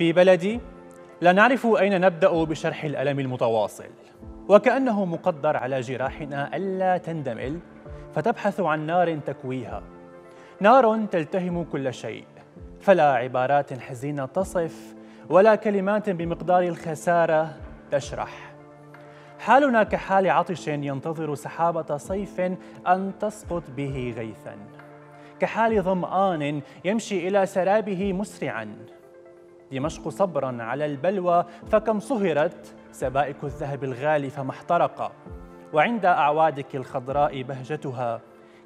في بلدي لا نعرف أين نبدأ بشرح الألم المتواصل. وكأنه مقدر على جراحنا ألا تندمل فتبحث عن نار تكويها. نار تلتهم كل شيء فلا عبارات حزينة تصف ولا كلمات بمقدار الخسارة تشرح. حالنا كحال عطش ينتظر سحابة صيف أن تسقط به غيثا. كحال ظمآن يمشي إلى سرابه مسرعا. دمشق صبرا على البلوى فكم صهرت سبائك الذهب الغالي فما احترق. وعند أعوادك الخضراء بهجتها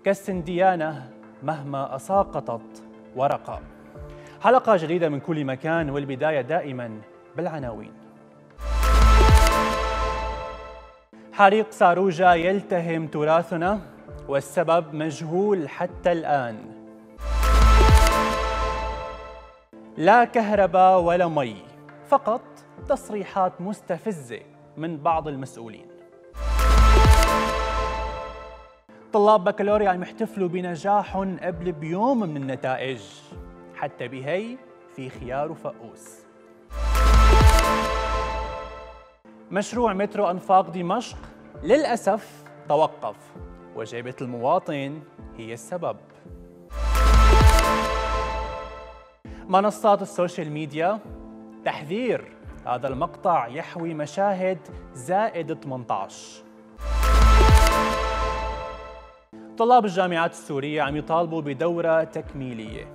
كالسنديانة مهما أساقطت ورقا حلقة جديدة من كل مكان والبداية دائما بالعناوين. حريق ساروجا يلتهم تراثنا والسبب مجهول حتى الآن. لا كهرباء ولا مي فقط تصريحات مستفزة من بعض المسؤولين. طلاب بكالوريا عم يحتفلوا بنجاح قبل بيوم من النتائج حتى بهي في خيار وفقوس مشروع مترو أنفاق دمشق للأسف توقف وجيبة المواطن هي السبب. منصات ال social media تحذير هذا المقطع يحوي مشاهد زائد 18 طلاب الجامعات السورية عم يطالبوا بدورة تكميلية.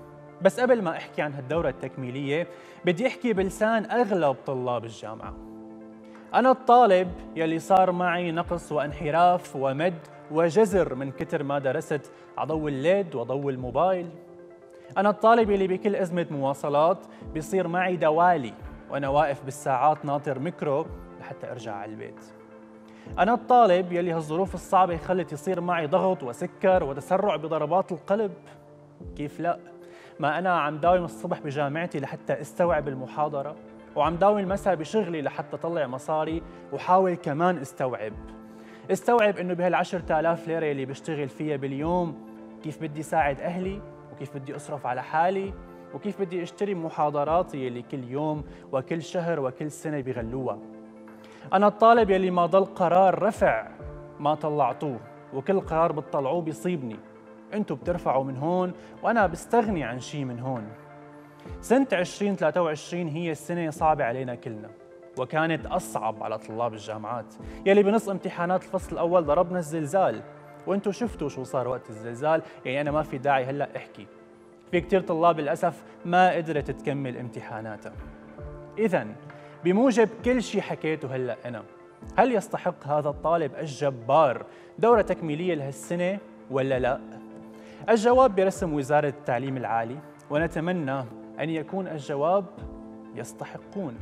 بس قبل ما أحكي عن هالدورة التكميلية بدي أحكي بلسان أغلب طلاب الجامعة. أنا الطالب يلي صار معي نقص وانحراف ومد وجزر من كتر ما درست ع ضو ال LED وضو الموبايل. أنا الطالب يلي بكل أزمة مواصلات بيصير معي دوالي وأنا واقف بالساعات ناطر ميكرو لحتى أرجع على البيت. أنا الطالب يلي هالظروف الصعبة خلت يصير معي ضغط وسكر وتسرع بضربات القلب. كيف لا؟ ما أنا عم داوم الصبح بجامعتي لحتى أستوعب المحاضرة وعم داوم المساء بشغلي لحتى طلع مصاري وحاول كمان أستوعب. أستوعب إنه بهال آلاف ليرة اللي بشتغل فيها باليوم كيف بدي ساعد أهلي؟ وكيف بدي أصرف على حالي وكيف بدي أشتري محاضراتي اللي كل يوم وكل شهر وكل سنة بغلوها أنا الطالب يلي ما ضل قرار رفع ما طلعتوه وكل قرار بتطلعوه بيصيبني. أنتم بترفعوا من هون وأنا بستغني عن شيء من هون. سنة 2023 هي السنة صعبة علينا كلنا وكانت أصعب على طلاب الجامعات. يلي بنص امتحانات الفصل الأول ضربنا الزلزال. وأنتم شفتوا شو صار وقت الزلزال؟ يعني أنا ما في داعي هلأ أحكي. في كتير طلاب للأسف ما قدرت تكمل امتحاناتها. إذا بموجب كل شيء حكيته هلأ أنا هل يستحق هذا الطالب الجبار دورة تكميلية لهالسنة ولا لا؟ الجواب برسم وزارة التعليم العالي ونتمنى أن يكون الجواب يستحقون.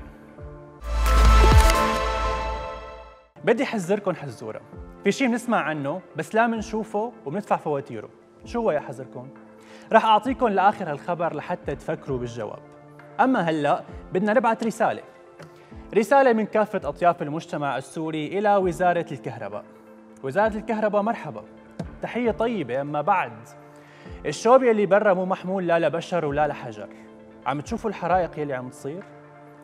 بدي حذركم حزورة في شيء بنسمع عنه بس لا بنشوفه وبندفع فواتيره. شو هو يا حذركم؟ رح أعطيكم لآخر هالخبر لحتى تفكروا بالجواب. أما هلأ بدنا نبعث رسالة. رسالة من كافة أطياف المجتمع السوري إلى وزارة الكهرباء. وزارة الكهرباء مرحبا. تحية طيبة أما بعد. الشوب يلي برا مو محمول لا لبشر ولا لحجر. عم تشوفوا الحرائق يلي عم تصير؟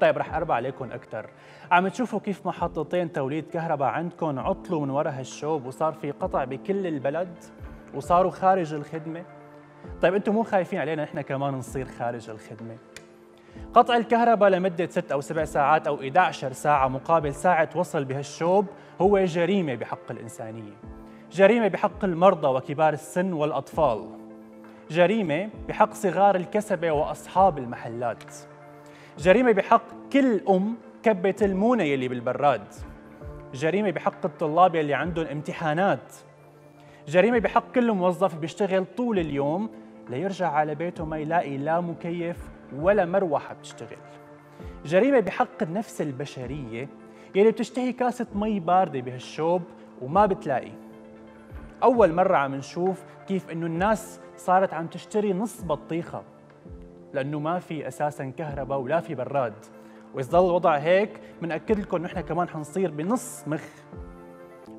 طيب رح أربع عليكم أكثر عم تشوفوا كيف محطتين توليد كهرباء عندكم عطلوا من وراء هالشوب وصار في قطع بكل البلد وصاروا خارج الخدمة؟ طيب أنتم مو خايفين علينا نحن كمان نصير خارج الخدمة. قطع الكهرباء لمدة ست أو سبع ساعات أو 11 ساعة مقابل ساعة وصل بهالشوب هو جريمة بحق الإنسانية. جريمة بحق المرضى وكبار السن والأطفال. جريمة بحق صغار الكسبة وأصحاب المحلات. جريمة بحق كل أم كبت المونة يلي بالبراد. جريمة بحق الطلاب يلي عندهم امتحانات. جريمة بحق كل موظف بيشتغل طول اليوم ليرجع على بيته ما يلاقي لا مكيف ولا مروحة بتشتغل. جريمة بحق النفس البشرية يلي بتشتهي كاسة مي باردة بهالشوب وما بتلاقي. أول مرة عم نشوف كيف إنه الناس صارت عم تشتري نص بطيخة لأنه ما في أساسا كهرباء ولا في براد. وإذا ظل الوضع هيك بنأكد لكم إحنا كمان حنصير بنص مخ.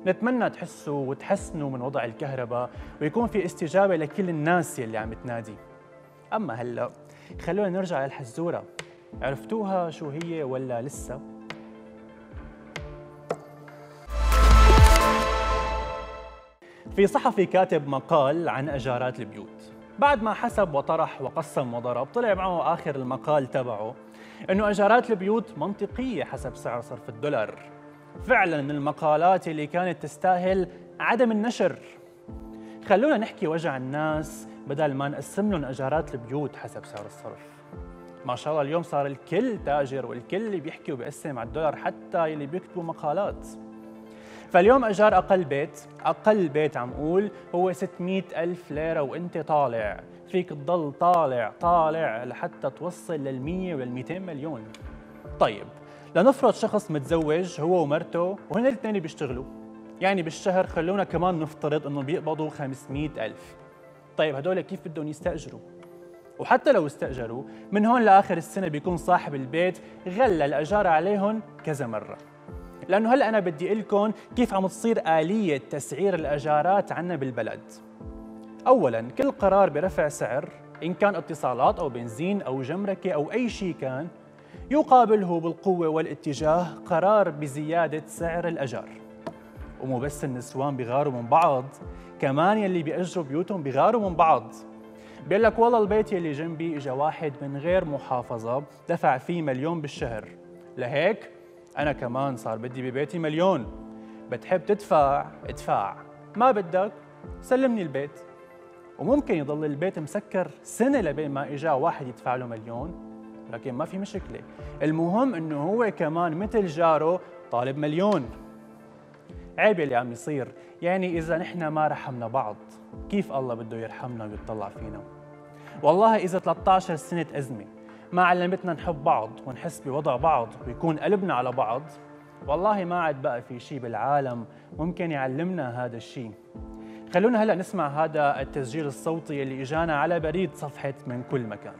نتمنى تحسوا وتحسنوا من وضع الكهرباء ويكون في استجابة لكل الناس يلي عم تنادي. أما هلأ خلونا نرجع للحزورة. عرفتوها شو هي ولا لسه؟ في صحفي كاتب مقال عن أجارات البيوت. بعد ما حسب وطرح وقسم وضرب طلع معه آخر المقال تبعه إنه أجارات البيوت منطقية حسب سعر صرف الدولار. فعلا من المقالات اللي كانت تستاهل عدم النشر. خلونا نحكي وجع الناس بدل ما نقسم لهم أجارات البيوت حسب سعر الصرف. ما شاء الله اليوم صار الكل تاجر والكل بيحكي وبيقسم على الدولار حتى اللي بيكتبوا مقالات. فاليوم أجار أقل بيت أقل بيت عم قول هو 600 ألف ليرة وأنت طالع. فيك تضل طالع طالع لحتى توصل لل 100 ولل 200 مليون. طيب لنفرض شخص متزوج هو ومرته وهن الاثنين بيشتغلوا. يعني بالشهر خلونا كمان نفترض إنه بيقبضوا 500 ألف. طيب هدول كيف بدهم يستأجروا؟ وحتى لو استأجروا من هون لآخر السنة بيكون صاحب البيت غلى الأجار عليهم كذا مرة. لأنه هلا أنا بدي أقول لكم كيف عم تصير آلية تسعير الأجارات عنا بالبلد. اولا كل قرار برفع سعر إن كان اتصالات أو بنزين أو جمركة أو أي شيء كان يقابله بالقوة والاتجاه قرار بزيادة سعر الأجار. ومو بس النسوان بيغاروا من بعض كمان يلي بيأجروا بيوتهم بيغاروا من بعض. بيقول لك والله البيت يلي جنبي اجى واحد من غير محافظة دفع فيه مليون بالشهر. لهيك أنا كمان صار بدي ببيتي مليون. بتحب تدفع؟ ادفع. ما بدك؟ سلمني البيت. وممكن يضل البيت مسكر سنة لبين ما إجا واحد يدفع له مليون. لكن ما في مشكلة. المهم إنه هو كمان مثل جاره طالب مليون. عيب اللي عم يصير. يعني إذا نحن ما رحمنا بعض كيف الله بده يرحمنا ويطلع فينا؟ والله إذا 13 سنة أزمة ما علمتنا نحب بعض ونحس بوضع بعض ويكون قلبنا على بعض. والله ما عاد بقى في شيء بالعالم ممكن يعلمنا هذا الشيء خلونا هلا نسمع هذا التسجيل الصوتي اللي إجانا على بريد صفحة من كل مكان.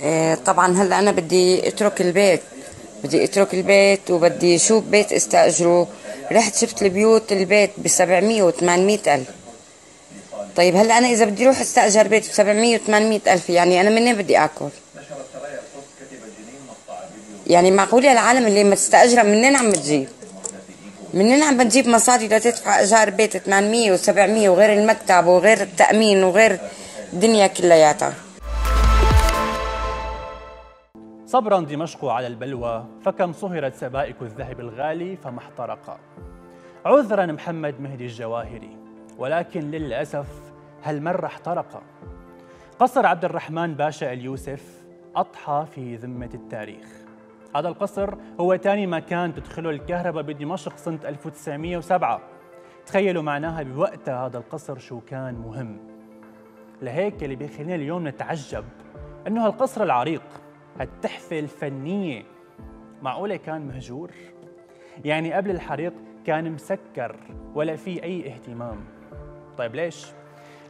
إيه طبعا هلا أنا بدي أترك البيت. بدي أترك البيت وبدي أشوف بيت استأجره. رحت شفت البيوت البيت ب 700 و 800 ألف. طيب هلا أنا إذا بدي أروح أستأجر بيت ب 700 و 800 ألف يعني أنا منين بدي آكل؟ يعني معقولة العالم اللي ما تستأجرها منين عم تجيب منين عم بتجيب مصاري لتدفع إيجار بيت 800 و700 وغير المكتب وغير التأمين وغير الدنيا كلياتها؟ صبرا دمشق على البلوى فكم صهرت سبائك الذهب الغالي فما احترق. عذرا محمد مهدي الجواهري ولكن للأسف هالمرة احترق. قصر عبد الرحمن باشا اليوسف أضحى في ذمة التاريخ. هذا القصر هو ثاني مكان تدخله الكهرباء بدمشق سنة 1907 تخيلوا معناها بوقتها هذا القصر شو كان مهم. لهيك اللي بيخلينا اليوم نتعجب إنه هالقصر العريق هالتحفة الفنية معقولة كان مهجور؟ يعني قبل الحريق كان مسكر ولا في أي اهتمام. طيب ليش؟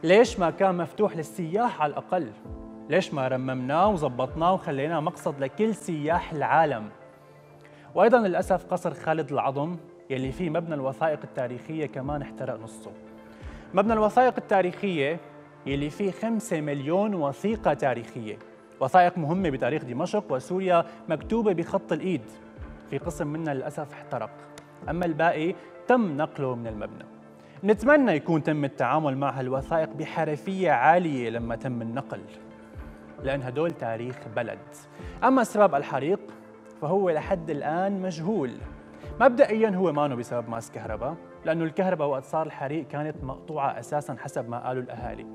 ليش ما كان مفتوح للسياح على الأقل؟ ليش ما رممناه وظبطناه وخليناه مقصد لكل سياح العالم؟ وأيضا للأسف قصر خالد العظم يلي فيه مبنى الوثائق التاريخية كمان احترق نصه. مبنى الوثائق التاريخية يلي فيه خمسة مليون وثيقة تاريخية. وثائق مهمة بتاريخ دمشق وسوريا مكتوبة بخط الإيد. في قسم منها للأسف احترق. أما الباقي تم نقله من المبنى. نتمنى يكون تم التعامل مع هالوثائق بحرفية عالية لما تم النقل لأن هدول تاريخ بلد. أما سبب الحريق فهو لحد الآن مجهول. مبدئيا هو مانو بسبب ماس كهرباء لأنه الكهرباء وقت صار الحريق كانت مقطوعة أساسا حسب ما قالوا الأهالي.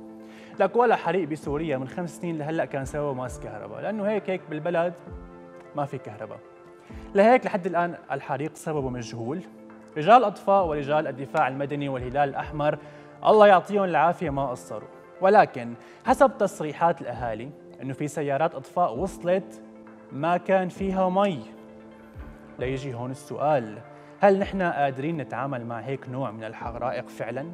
لك ولا حريق بسوريا من خمس سنين لهلأ كان سببه ماس كهرباء لأنه هيك هيك بالبلد ما في كهرباء. لهيك لحد الآن الحريق سببه مجهول. رجال الأطفاء ورجال الدفاع المدني والهلال الأحمر الله يعطيهم العافية ما قصروا ولكن حسب تصريحات الأهالي أنه في سيارات إطفاء وصلت ما كان فيها مي ليجي هون السؤال هل نحن قادرين نتعامل مع هيك نوع من الحرائق فعلا؟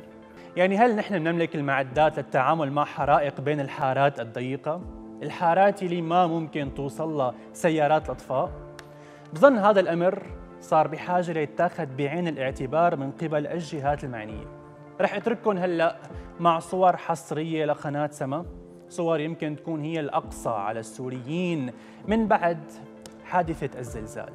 يعني هل نحن نملك المعدات للتعامل مع حرائق بين الحارات الضيقة؟ الحارات اللي ما ممكن توصل سيارات الأطفاء؟ بظن هذا الأمر صار بحاجة ليتاخذ بعين الاعتبار من قبل الجهات المعنية. رح اترككم هلأ مع صور حصرية لقناة سما. صور يمكن تكون هي الأقصى على السوريين من بعد حادثة الزلزال.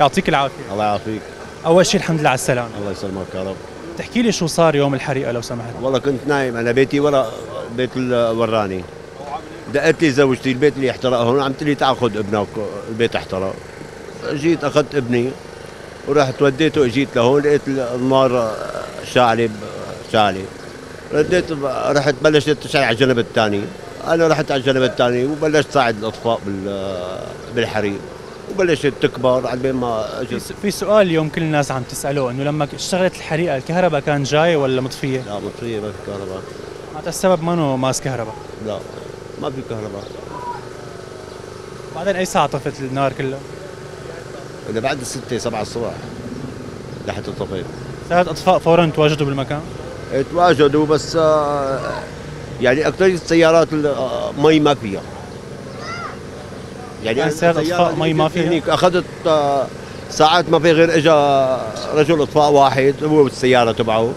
يعطيك العافية. الله يعافيك. أول شيء الحمد لله على السلامة. الله يسلمك يا رب. تحكي لي شو صار يوم الحريقة لو سمحت. والله كنت نايم أنا بيتي ورا بيت الوراني دقت لي زوجتي البيت اللي احترق هون عم لي تعال خذ ابنك البيت احترق. جيت أخذت ابني ورحت وديته اجيت لهون لقيت النار شاعله شاعله رديت رحت بلشت تشعل على الجنب الثاني أنا رحت على الجنب الثاني وبلشت ساعد الأطفاء بالحريق. وبلشت تكبر على بين ما اجت في سؤال اليوم كل الناس عم تسأله إنه لما اشتغلت الحريقة الكهرباء كان جاي ولا مطفية؟ لا مطفية ما في كهرباء هذا السبب منه ماس كهرباء لا ما في كهرباء بعدين أي ساعة طفت النار كلها؟ إذا بعد الستة سبعة الصبح لحتى طفيت ثلاث أطفاء فورا تواجدوا بالمكان؟ تواجدوا بس آه، يعني أكثر السيارات آه، مي ما فيها يعني, يعني سيارة إطفاء مي ما فيها؟ هنيك أخذت آه، ساعات ما في غير اجى رجل إطفاء واحد هو بالسياره تبعه.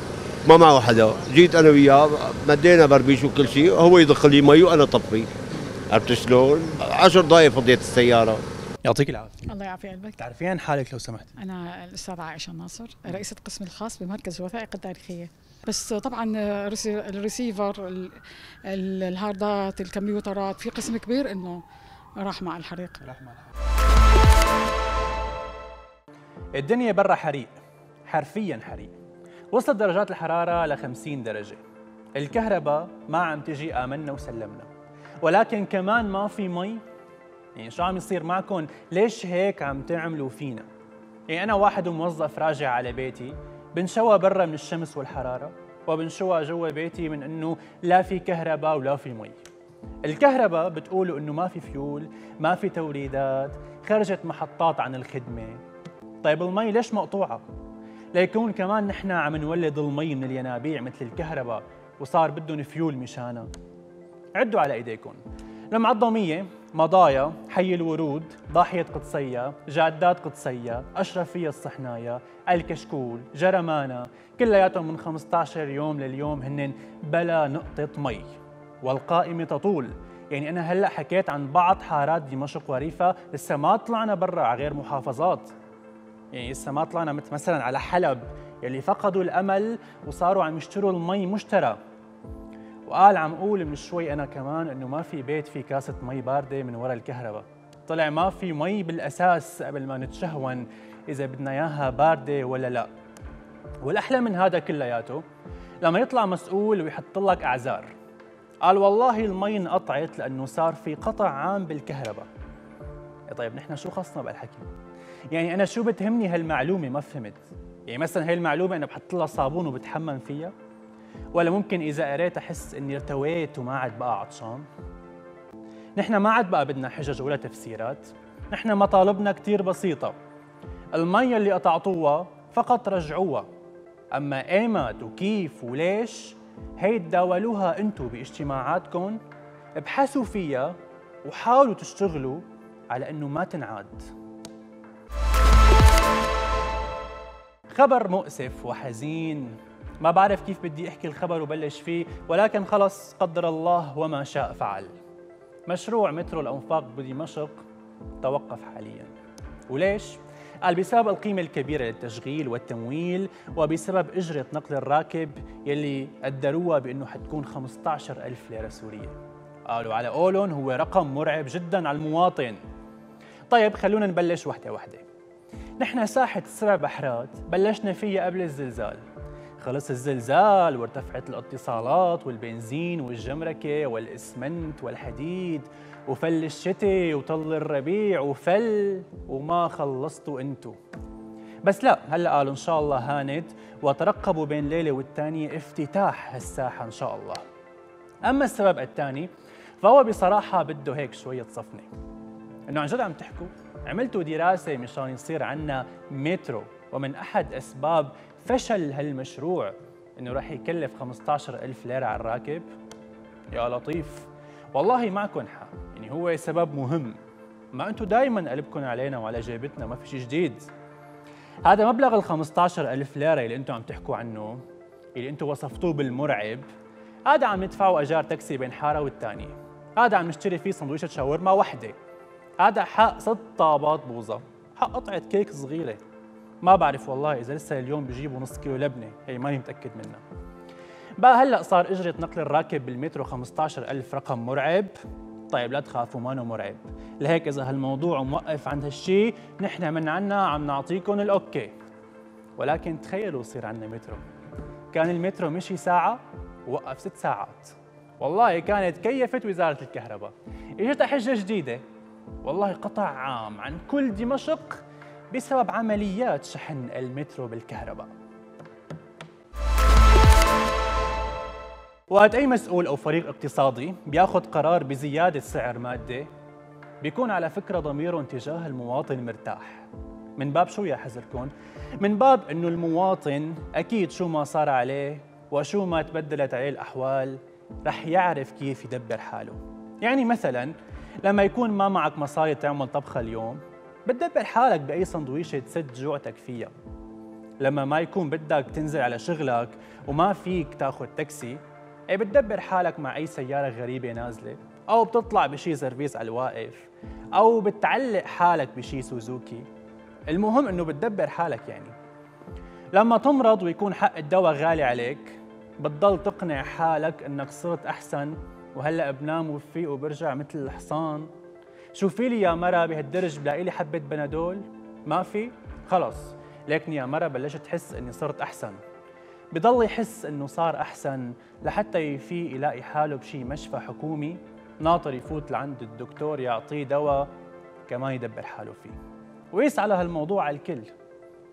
ما معه حدا. جيت أنا وياه مدينا بربيش وكل شيء هو يدخل لي مي وأنا طفي عرفت شلون؟ 10 دقائق فضيت السيارة. يعطيك العافية. الله يعافي قلبك. تعرفين حالك لو سمحت. أنا الاستاذه عائشة الناصر رئيسة القسم الخاص بمركز الوثائق التاريخية. بس طبعا الريسيفر الهاردات الكمبيوترات في قسم كبير إنه راح مع الحريق. راح مع الحريق. الدنيا برا حريق حرفيا حريق. وصلت درجات الحرارة ل 50 درجة. الكهرباء ما عم تجي آمنا وسلمنا. ولكن كمان ما في مي. يعني شو عم يصير معكم؟ ليش هيك عم تعملوا فينا؟ يعني أنا واحد موظف راجع على بيتي بنشوى برا من الشمس والحرارة وبنشوى جوا بيتي من أنه لا في كهرباء ولا في مي. الكهرباء بتقولوا إنه ما في فيول ما في توريدات خرجت محطات عن الخدمة. طيب المي ليش مقطوعة؟ ليكون كمان نحن عم نولد المي من الينابيع مثل الكهرباء وصار بدهم فيول مشان هيك عدوا على إيديكم. المعظمية مضايا حي الورود ضاحية قدسية جادات قدسية أشرفية الصحنايا الكشكول جرمانا كلياتهم من 15 يوم لليوم هن بلا نقطة مي. والقائمة تطول. يعني أنا هلأ حكيت عن بعض حارات دمشق وريفة لسه ما طلعنا برا على غير محافظات. يعني لسه ما طلعنا مثلا على حلب يلي فقدوا الأمل وصاروا عم يشتروا المي مشترى. وقال عم قول من شوي أنا كمان إنه ما في بيت فيه كاسة مي باردة من وراء الكهرباء. طلع ما في مي بالأساس قبل ما نتشهون إذا بدنا إياها باردة ولا لأ. والأحلى من هذا كلياته لما يطلع مسؤول ويحط لك أعذار. قال والله المي انقطعت لأنه صار في قطع عام بالكهرباء. طيب نحن شو خصنا بهالحكي؟ يعني أنا شو بتهمني هالمعلومة ما فهمت. يعني مثلا هي المعلومة أنا بحط لها صابون وبتحمم فيها؟ ولا ممكن إذا قريت أحس إني ارتويت وما عاد بقى عطشان؟ نحن ما عاد بقى بدنا حجج ولا تفسيرات. نحن مطالبنا كتير بسيطة. المي اللي قطعتوها فقط رجعوها. أما ايمت وكيف وليش هي تداولوها أنتم باجتماعاتكم ابحثوا فيها وحاولوا تشتغلوا على انه ما تنعاد. خبر مؤسف وحزين. ما بعرف كيف بدي احكي الخبر وبلش فيه ولكن خلص قدر الله وما شاء فعل. مشروع مترو الأنفاق بدمشق توقف حاليا. وليش؟ قال بسبب القيمة الكبيرة للتشغيل والتمويل وبسبب أجرة نقل الراكب يلي قدروها بأنه حتكون 15 ألف ليرة سورية. قالوا على قولهم هو رقم مرعب جدا على المواطن. طيب خلونا نبلش وحدة وحدة. نحن ساحة السبع بحرات بلشنا فيها قبل الزلزال. خلص الزلزال وارتفعت الاتصالات والبنزين والجمركة والإسمنت والحديد. وفل الشتي وطل الربيع وفل وما خلصتوا انتو. بس لا هلا قالوا إن شاء الله هانت وترقبوا بين ليلة والثانيه افتتاح هالساحة إن شاء الله. أما السبب الثاني فهو بصراحة بده هيك شوية صفنة. إنه عن جد عم تحكوا عملتوا دراسة مشان يصير عنا مترو ومن أحد أسباب فشل هالمشروع إنه راح يكلف 15 ألف ليرة على الراكب. يا لطيف. والله معكم حق يعني هو سبب مهم. ما أنتم دائما قلبكم علينا وعلى جيبتنا ما في شيء جديد. هذا مبلغ ال 15 ألف ليرة اللي أنتم عم تحكوا عنه اللي أنتم وصفتوه بالمرعب. هذا عم ندفعوا أجار تاكسي بين حارة والثانيه هذا عم نشتري فيه سندويشة شاورما وحدة. هذا حق ست طابات بوظة. حق قطعة كيك صغيرة. ما بعرف والله إذا لسه اليوم بيجيبوا نص كيلو لبنة. هي ماني متأكد منها. بقى هلا صار اجره نقل الراكب بالمترو 15000 رقم مرعب. طيب لا تخافوا ما مرعب. لهيك إذا هالموضوع موقف عند هالشيء نحن من عنا عم نعطيكم ال OK. ولكن تخيلوا يصير عندنا مترو. كان المترو مشي ساعة ووقف ست ساعات. والله كانت كيفت وزارة الكهرباء. إجت حجه جديدة. والله قطع عام عن كل دمشق بسبب عمليات شحن المترو بالكهرباء. وقت أي مسؤول أو فريق اقتصادي بيأخذ قرار بزيادة سعر مادة بيكون على فكرة ضميره تجاه المواطن مرتاح من باب شو يا حزركون؟ من باب إنه المواطن أكيد شو ما صار عليه وشو ما تبدلت عليه الأحوال رح يعرف كيف يدبر حاله. يعني مثلا لما يكون ما معك مصاري تعمل طبخة اليوم بتدبر حالك بأي سندويشة تسد جوعتك فيها. لما ما يكون بدك تنزل على شغلك وما فيك تاخذ تاكسي اي بتدبر حالك مع أي سيارة غريبة نازلة؟ أو بتطلع بشي سيرفيس على الواقف؟ أو بتعلق حالك بشي سوزوكي؟ المهم إنه بتدبر حالك يعني. لما تمرض ويكون حق الدواء غالي عليك بتضل تقنع حالك إنك صرت أحسن وهلأ بنام وفيق وبرجع مثل الحصان. شوفي لي يا مرة بهالدرج بلاقي لي حبة بنادول؟ ما في؟ خلص. لكن يا مرة بلشت تحس إني صرت أحسن. بضل يحس إنه صار أحسن لحتى يفيق يلاقي حاله بشي مشفى حكومي ناطر يفوت لعند الدكتور يعطيه دواء كمان يدبر حاله فيه. ويس على هالموضوع على الكل.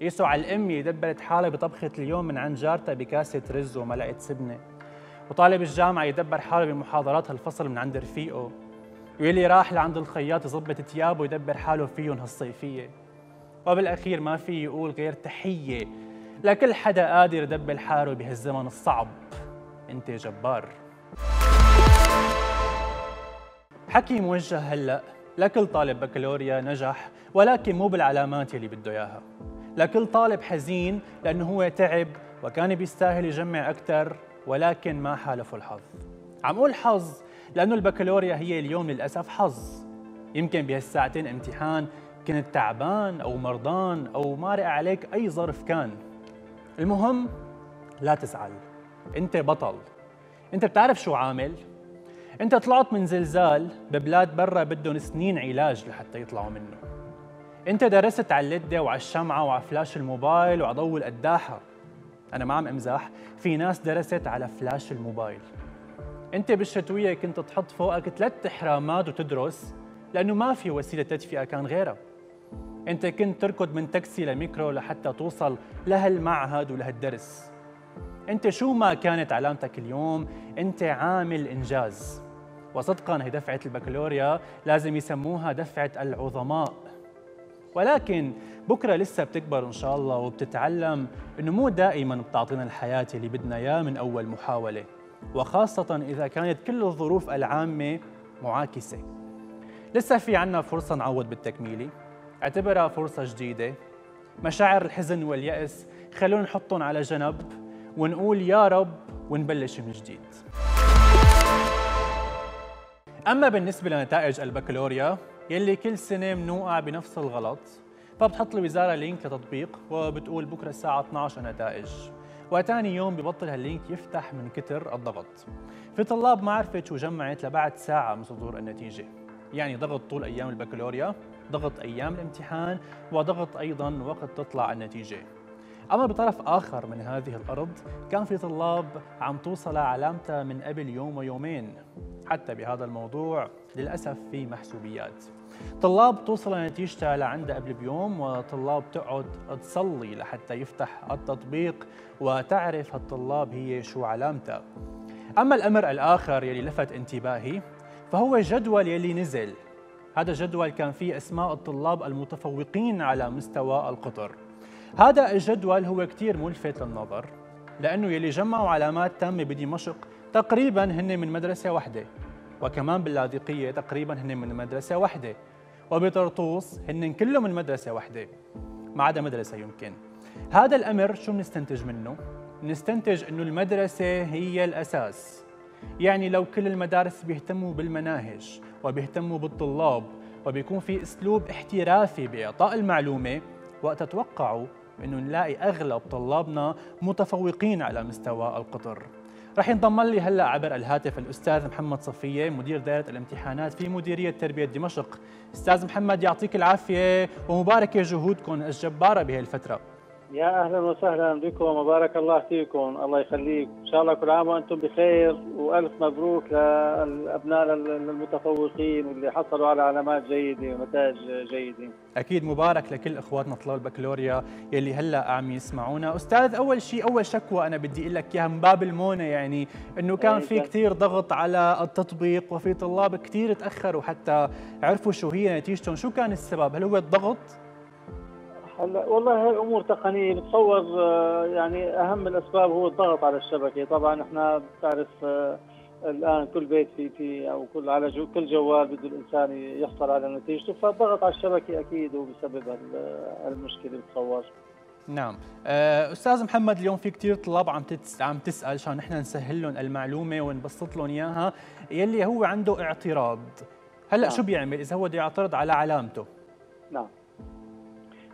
يسوا على الأم اللي دبرت حالها بطبخة اليوم من عند جارتها بكاسة رز وملعقة سبنة وطالب الجامعة يدبر حاله بمحاضرات هالفصل من عند رفيقه. واللي راح لعند الخياط يظبط ثيابه ويدبر حاله فيهم هالصيفية. وبالأخير ما في يقول غير تحية لكل حدا قادر يدبر حاله بهالزمن الصعب. انت جبار. حكي موجه هلأ. لكل طالب بكالوريا نجح ولكن مو بالعلامات اللي بده إياها. لكل طالب حزين لأنه هو تعب وكان بيستاهل يجمع أكثر ولكن ما حالفه الحظ. عم أقول حظ لأنه البكالوريا هي اليوم للأسف حظ. يمكن بهالساعتين امتحان كنت تعبان أو مرضان أو مارق عليك أي ظرف كان. المهم لا تزعل. انت بطل. انت بتعرف شو عامل؟ انت طلعت من زلزال ببلاد برا بدهم سنين علاج لحتى يطلعوا منه. انت درست على اللدات وعلى الشمعة وعلى فلاش الموبايل وعلى ضوء القداحة أنا ما عم أمزح. في ناس درست على فلاش الموبايل. انت بالشتوية كنت تحط فوقك ثلاث حرامات وتدرس لأنه ما في وسيلة تدفئة كان غيرها. انت كنت تركض من تاكسي لميكرو لحتى توصل لهالمعهد ولهالدرس انت شو ما كانت علامتك اليوم؟ انت عامل إنجاز. وصدقا هي دفعة البكالوريا لازم يسموها دفعة العظماء. ولكن بكرة لسه بتكبر إن شاء الله وبتتعلم إنه مو دائما بتعطينا الحياة اللي بدنا إياه من أول محاولة. وخاصة إذا كانت كل الظروف العامة معاكسة. لسه في عنا فرصة نعوض بالتكميلي. اعتبرها فرصة جديدة. مشاعر الحزن واليأس خلونا نحطهم على جنب ونقول يا رب ونبلش من جديد. أما بالنسبة لنتائج البكالوريا يلي كل سنة بنوقع بنفس الغلط فبتحط الوزارة link لتطبيق وبتقول بكرة الساعة 12 النتائج وتاني يوم ببطل ها ال link يفتح من كتر الضغط. في طلاب ما عرفت شو جمعت لبعد ساعة من صدور النتيجة. يعني ضغط طول أيام البكالوريا. ضغط أيام الامتحان وضغط أيضا وقت تطلع النتيجة. أما بطرف آخر من هذه الأرض كان في طلاب عم توصل علامتها من قبل يوم ويومين. حتى بهذا الموضوع للأسف في محسوبيات. طلاب توصل نتيجتها لعندها قبل بيوم وطلاب تقعد تصلي لحتى يفتح التطبيق وتعرف هالطلاب هي شو علامتها. أما الأمر الآخر يلي لفت انتباهي فهو جدول يلي نزل. هذا جدول كان فيه أسماء الطلاب المتفوقين على مستوى القطر. هذا الجدول هو كتير ملفت للنظر لأنه يلي جمعوا علامات تامة بدمشق تقريبا هن من مدرسة واحدة وكمان باللاذقية تقريبا هن من مدرسة واحدة وبطرطوس هن كلهم من مدرسة واحدة ما عدا مدرسة يمكن. هذا الأمر شو بنستنتج منه؟ نستنتج أنه المدرسة هي الأساس. يعني لو كل المدارس بيهتموا بالمناهج وبيهتموا بالطلاب وبيكون في أسلوب احترافي بإعطاء المعلومة وقت توقعوا إنه نلاقي أغلب طلابنا متفوقين على مستوى القطر. رح ينضم لي هلأ عبر الهاتف الأستاذ محمد صفية مدير دائرة الامتحانات في مديرية تربية دمشق. أستاذ محمد يعطيك العافية ومباركه جهودكم الجبارة بهي الفترة يا أهلا وسهلا بكم وبارك الله فيكم. الله يخليك. إن شاء الله كل عام وأنتم بخير. وألف مبروك للابناء المتفوقين واللي حصلوا على علامات جيدة ونتائج جيدة. أكيد مبارك لكل إخواتنا طلاب البكالوريا يلي هلأ عم يسمعونا. أستاذ أول شيء أول شكوى أنا بدي أقول لك إياها من باب المونة يعني إنه كان إيه، في كثير ضغط على التطبيق وفي طلاب كثير تأخروا حتى عرفوا شو هي نتيجتهم. شو كان السبب؟ هل هو الضغط؟ هلا والله هي امور تقنية بتصور آه، يعني أهم الأسباب هو الضغط على الشبكة. طبعا إحنا بتعرف آه، الآن كل بيت في في أو كل على جو كل جوال بده الإنسان يحصل على نتيجته. فالضغط على الشبكة أكيد هو بسبب المشكلة بتصور. نعم. آه، أستاذ محمد اليوم في كثير طلاب عم عم تسأل عشان نحن نسهل لهم المعلومة ونبسط لهم إياها. يلي هو عنده اعتراض. هلأ نعم. شو بيعمل إذا هو بده يعترض على علامته؟ نعم.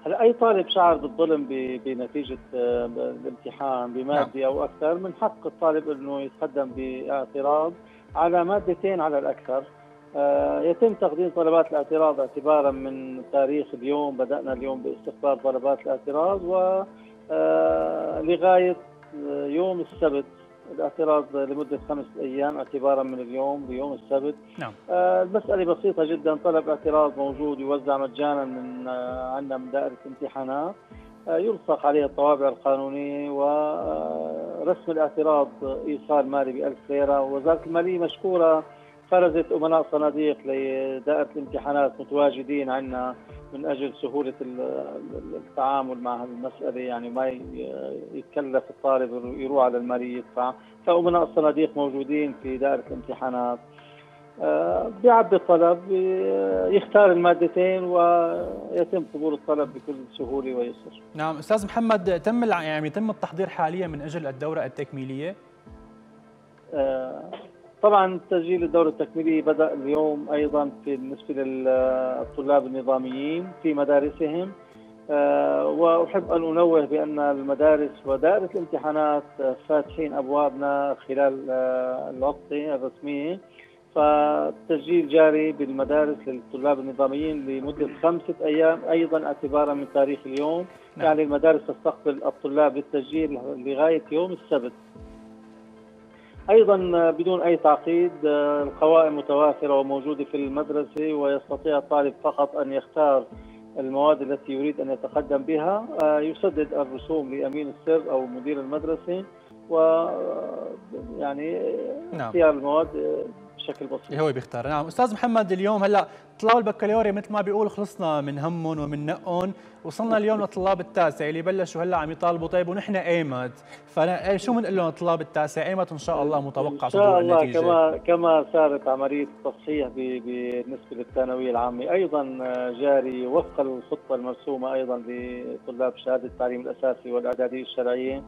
هلا أي طالب شعر بالظلم بنتيجة آه، الامتحان بمادة نعم. أو أكثر من حق الطالب إنه يتقدم باعتراض على مادتين على الأكثر آه، يتم تقديم طلبات الاعتراض اعتبارا من تاريخ اليوم بدأنا اليوم باستقبال طلبات الاعتراض ولغايه آه، يوم السبت الاعتراض لمدة خمس أيام اعتبارا من اليوم بيوم السبت. نعم. آه المسألة بسيطة جدا. طلب اعتراض موجود يوزع مجانا من آه عندنا من دائرة الامتحانات آه يلصق عليه الطوابع القانونية ورسم الاعتراض إيصال مالي بألف ليرة. ووزارة المالية مشكورة فرزت أمناء صناديق لدائرة الامتحانات متواجدين عندنا من أجل سهولة التعامل مع المساله يعني ما يتكلف الطالب يروح على الماليه يدفع فامناء الصناديق موجودين في دائرة الامتحانات آه، بيعبي الطلب يختار المادتين ويتم قبول الطلب بكل سهولة ويسر. نعم أستاذ محمد تم يعني يتم التحضير حاليا من أجل الدورة التكميلية؟ آه، طبعا تسجيل الدورة التكميلية بدأ اليوم أيضا في بالنسبة للطلاب النظاميين في مدارسهم. آه، وأحب أن أنوه بأن المدارس ودائرة الامتحانات فاتحين أبوابنا خلال آه، العطلة الرسمية فالتسجيل جاري بالمدارس للطلاب النظاميين لمدة خمسة أيام أيضا اعتبارا من تاريخ اليوم. نعم. يعني المدارس تستقبل الطلاب للتسجيل لغاية يوم السبت. أيضا بدون أي تعقيد القوائم متوافرة وموجودة في المدرسة ويستطيع الطالب فقط أن يختار المواد التي يريد أن يتقدم بها يسدد الرسوم لأمين السر أو مدير المدرسة و يعني نعم. اختيار المواد بشكل بسيط. هو بيختار. نعم أستاذ محمد اليوم هلأ طلاب البكالوريا مثل ما بيقول خلصنا من همهم ومن نقهم وصلنا اليوم لطلاب التاسع اللي بلشوا هلأ عم يطالبوا طيب ونحن أيمت؟ فأنا شو بنقول لهم طلاب التاسع؟ أيمت إن شاء الله متوقع إن شاء الله النتيجة. كما كما صارت عمليه التصحيح بالنسبة للثانوية العامة. أيضا جاري وفق الخطة المرسومة أيضا لطلاب شهادة التعليم الأساسي والأعدادية الشرعية.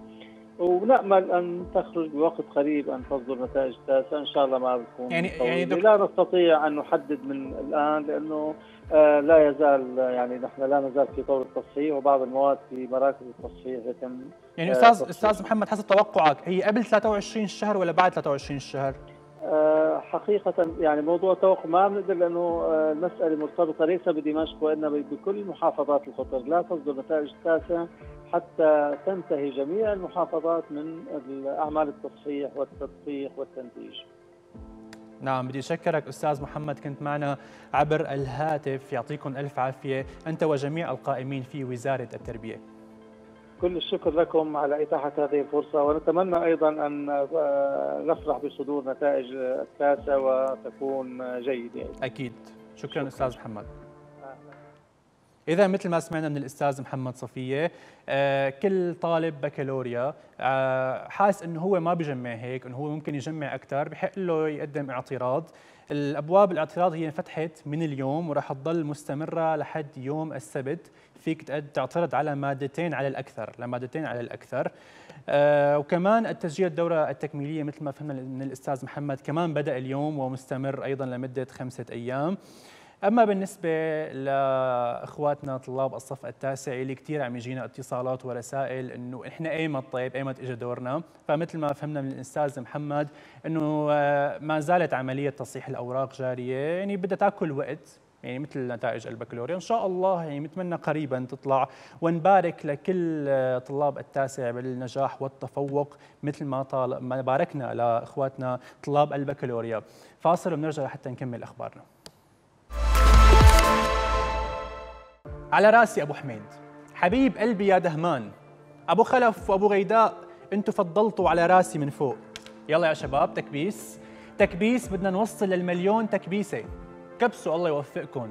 ونأمل أن تخرج بوقت قريب أن تصدر نتائج تاسعه إن شاء الله ما بتكون يعني يعني لا نستطيع أن نحدد من الآن لأنه آه لا يزال يعني نحن لا نزال في طور التصحيح وبعض المواد في مراكز التصحيح يتم يعني أستاذ آه أستاذ محمد حسب توقعك هي قبل 23 شهر ولا بعد 23 شهر؟ آه حقيقة يعني موضوع التوقع ما بنقدر لأنه آه المسألة مرتبطة ليس بدمشق وإنما بكل محافظات القطر لا تصدر نتائج التاسع حتى تنتهي جميع المحافظات من أعمال التصحيح والتدقيق والتنتيج. نعم بدي أشكرك أستاذ محمد كنت معنا عبر الهاتف. يعطيكم ألف عافية أنت وجميع القائمين في وزارة التربية. كل الشكر لكم على إتاحة هذه الفرصة ونتمنى أيضا أن نفرح بصدور نتائج التاسع وتكون جيدة. أكيد. شكرا, شكرا. أستاذ محمد. إذا مثل ما سمعنا من الأستاذ محمد صفية آه، كل طالب بكالوريا آه، حاس إنه هو ما بيجمع هيك إنه هو ممكن يجمع أكثر بحق له يقدم اعتراض. الأبواب الاعتراض هي انفتحت من اليوم وراح تضل مستمرة لحد يوم السبت. فيك تعترض على مادتين على الأكثر لمادتين على الأكثر. آه وكمان التسجيل الدورة التكميلية مثل ما فهمنا من الأستاذ محمد كمان بدأ اليوم ومستمر أيضا لمدة خمسة أيام. أما بالنسبة لإخواتنا طلاب الصف التاسع اللي كثير عم يجينا اتصالات ورسائل إنه إحنا أيمت طيب أيمت اجى دورنا. فمثل ما فهمنا من الأستاذ محمد إنه آه، ما زالت عملية تصحيح الأوراق جارية. يعني بدها تاكل وقت يعني مثل نتائج البكالوريا. إن شاء الله يعني نتمنى قريبا تطلع ونبارك لكل آه، طلاب التاسع بالنجاح والتفوق مثل ما طال ما باركنا لإخواتنا طلاب البكالوريا. فاصل وبنرجع لحتى نكمل أخبارنا. على راسي أبو حميد. حبيب قلبي يا دهمان. أبو خلف وأبو غيداء أنتم فضلتوا على رأسي من فوق. يلا يا شباب تكبيس. تكبيس بدنا نوصل للمليون تكبيسة. كبسوا الله يوفقكم.